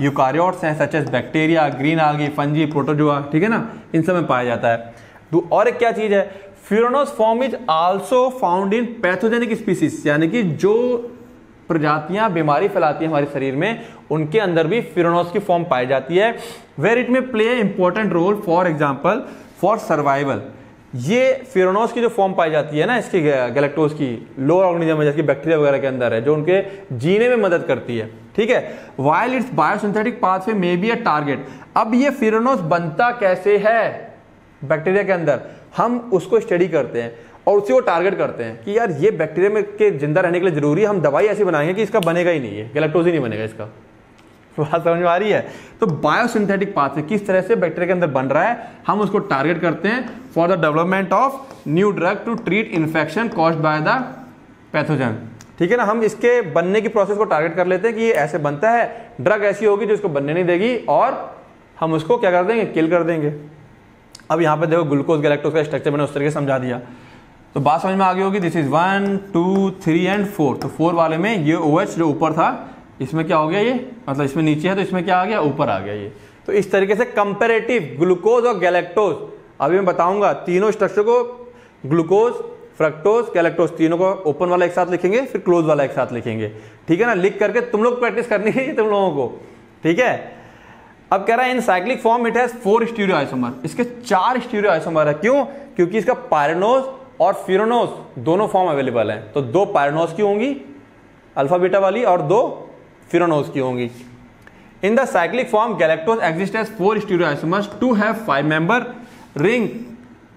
A: यूकारियोट्स हैं such as bacteria green algae fungi protozoa ठीक है ना? इन सब में पाया जाता है। तो और एक क्या चीज़ है? Furanose form is also found in pathogenic species यानी कि जो प्रजातियाँ, बीमारी फैलाती हैं हमारे शरीर में, उनके अंदर भी फ्यूरोनोस की फॉर्म पाई जाती है। Where it may play important role for example for survival ये फिरोनोस की जो फॉर्म पाई जाती है ना, इसकी गैलेक्टोज की लोअर ऑर्गेनिज्म में, जैसे बैक्टीरिया वगैरह के अंदर है, जो उनके जीने में मदद करती है। ठीक है? While its biosynthetic pathway may be a target अब ये फिरोनोस बनता कैसे है? बैक्टीरिया के अंदर। हम उसको स्टडी करते हैं। और उसी को टारगेट करते हैं कि यार, ये बैक्टीरिया में के ज़िंदा रहने के लिए ज़रूरी है, हम दवाई ऐसी बनाएँगे कि इसका बनेगा ही नहीं है गैलेक्टोज ही नहीं बनेगा इसका। बात समझ में आ रही है? तो बायोसिंथेटिक पाथ से किस तरह से बैक्टीरिया के अंदर बन रहा है, हम उसको टारगेट करते हैं for the development of new drug to treat infection cause by the pathogen ठीक है ना? हम इसके बनने की प्रोसेस को टारगेट कर लेते हैं कि ये ऐसे बनता है ड्रग ऐसी होगी जो इसको बनने नहीं देगी और हम उसको क्या कर देंगे? किल कर देंगे। अब यहाँ पे देखो ग्लूकोज गैलेक्टोज का स्ट्रक्चर मैंने उस तरीके समझा दिया। तो बात समझ में आ गई होगी this is one two three and four तो फोर वाले में ये ओ OH जो ऊपर था, इसमें क्या हो गया ये? मतलब इसमें नीचे है तो इसमें क्या आ गया? ऊपर आ गया ये। तो इस तरीके से कंपेरेटिव ग्लूकोज और गैलेक्टोज अभी मैं बताऊँगा, तीनों स्ट्रक्चर को ग्लूकोज फ्रक्टोज गैलेक्टोज तीनों को ओपन वाला एक साथ लिखेंगे, फिर क्लोज वाला एक साथ लिखेंगे। ठीक है ना? लिख करके तुम लोग प्रैक्टिस करनी है तुम लोगों को। ठीक है? अब कह रहा है in cyclic form it has four stereoisomer इसके चार स्टीरियो आइसोमर है। क्यों? क्योंकि इसका पायरनोज और फिरोनोज दोनों फॉर्म अवेलेबल हैं। तो दो पायरनोज की होंगी अल्फ़ा बीटा वाली, और दो फिरोनोज की होंगी। In the cyclic form galactose exist as four stereoisomers to have five member ring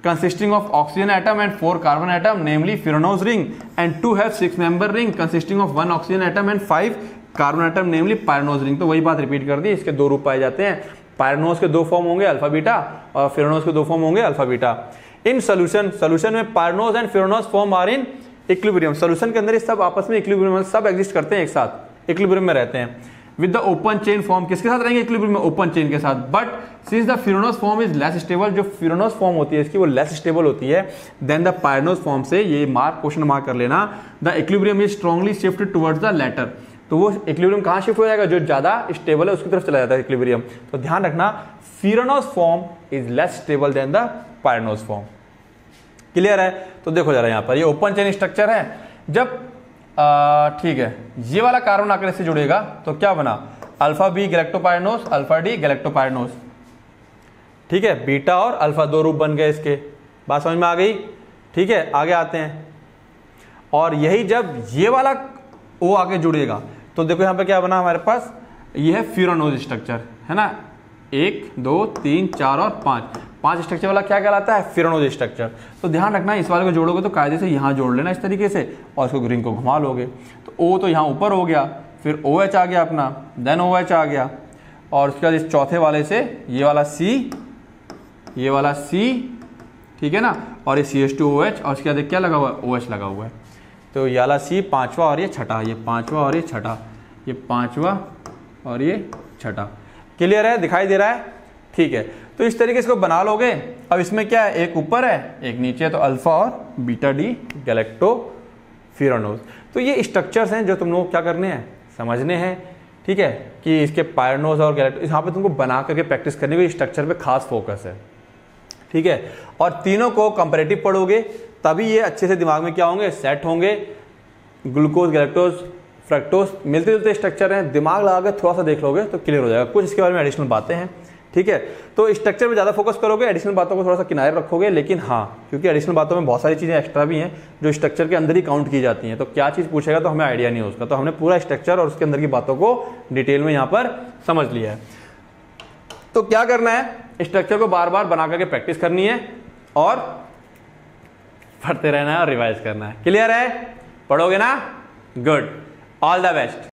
A: consisting of oxygen atom and four carbon atom, namely furanose ring, and two have six member ring consisting of one oxygen atom and five carbon atom namely pyranose ring तो वही बात रिपीट कर दी, इसके दो रूप पाए जाते हैं। पायरनोज के दो फॉर्म होंगे अल्फ़ा बीटा और फिरोनोज के दो फॉर्म होंगे alpha beta in solution solution में pyranose and furanose form are in equilibrium solution के अंदर सब आपस में इक्विलिब्रियम सब एग्जिस्ट करते हैं एक साथ इक्विलिब्रियम में रहते हैं। With the open chain form किसके साथ रहेंगे इक्विलिब्रियम में? ओपन चेन के साथ। But since the pyranose form is less stable जो फिरोनोस फॉर्म होती है, इसकी वो लेस स्टेबल होती है देन द पायरनोस फॉर्म से ये मार्क क्वेश्चन मार्क कर लेना। The equilibrium is strongly shift towards the latter तो वो इक्विलिब्रियम कहाँ शिफ्ट हो जाएगा? जो ज़्यादा स्टेबल है, उसकी तरफ़ चला जाता है इक्विलिब्रियम तो ध्यान रखना furanose form is less stable than the pyranose form clear है? तो देखो जरा यहाँ पर, ये ओपन चेन स्ट्रक्चर है। जब ठीक है, ये वाला कार्बन आकर से जुड़ेगा तो क्या बना? Alpha B galactopyranose alpha D galactopyranose ठीक है बीटा और अल्फ़ा दो रूप बन गए इसके। बात समझ में आ गई? ठीक है, आगे आते हैं। और यही जब ये वाला वो आगे जुड़ेगा तो देखो यहाँ पे क्या बना हमारे पास? ये है फ्यूरानोज स्ट्रक्चर है ना? एक, दो, तीन, चार और पाँच। पाँच स्ट्रक्चर वाला क्या कहलाता है? फिरोनोज स्ट्रक्चर तो ध्यान रखना, इस वाले को जोड़ोगे तो कायदे से यहाँ जोड़ लेना इस तरीके से और इसको रिंग को घुमा लोगे। तो ओ तो यहाँ ऊपर हो गया, फिर ओ एच आ गया अपना देन ओ एच आ गया। और उसके बाद इस चौथे वाले से ये वाला सी ये वाला सी ठीक है ना? और ये C H two O H और उसके बाद क्या लगा हुआ है? ओ एच लगा हुआ है। तो ये वाला सी पांचवा और ये छठा, ये पांचवा और ये छठा, ये पांचवा और ये छठा। क्लियर है? दिखाई दे रहा है? ठीक है। तो इस तरीके से इसको बना लोगे। अब इसमें क्या है? एक ऊपर है, एक नीचे तो अल्फ़ा और बीटा डी गैलेक्टो फिरोनोज तो ये स्ट्रक्चर्स हैं जो तुम लोग क्या करने हैं? समझने हैं। ठीक है? कि इसके पायरनोज और गैलेक्टो यहाँ पे तुमको बना करके प्रैक्टिस करने के स्ट्रक्चर पे खास फोकस है। ठीक है? और तीनों को कंपेरेटिव पढ़ोगे, तभी ये अच्छे से दिमाग में क्या होंगे? सेट होंगे। ग्लूकोज गैलेक्टोज फ्रक्टोज मिलते जुलते स्ट्रक्चर हैं, दिमाग लगा थोड़ा सा देख लोगे तो क्लियर हो जाएगा। कुछ इसके बारे में एडिशनल बातें हैं, ठीक है? तो स्ट्रक्चर में ज़्यादा फोकस करोगे एडिशनल बातों को थोड़ा सा किनारे रखोगे, लेकिन हाँ क्योंकि एडिशनल बातों में बहुत सारी चीज़ें एक्स्ट्रा भी हैं, जो स्ट्रक्चर के अंदर ही काउंट की जाती हैं। तो क्या चीज़ पूछेगा तो हमें आइडिया नहीं हो उसका। तो हमने पूरा स्ट्रक्चर और उसके अंदर की बातों को डिटेल में यहाँ पर समझ लिया है। तो क्या करना है? स्ट्रक्चर को बार बार बना करके प्रैक्टिस करनी है और पढ़ते रहना है और रिवाइज करना है। क्लियर है? पढ़ोगे ना? Good all the best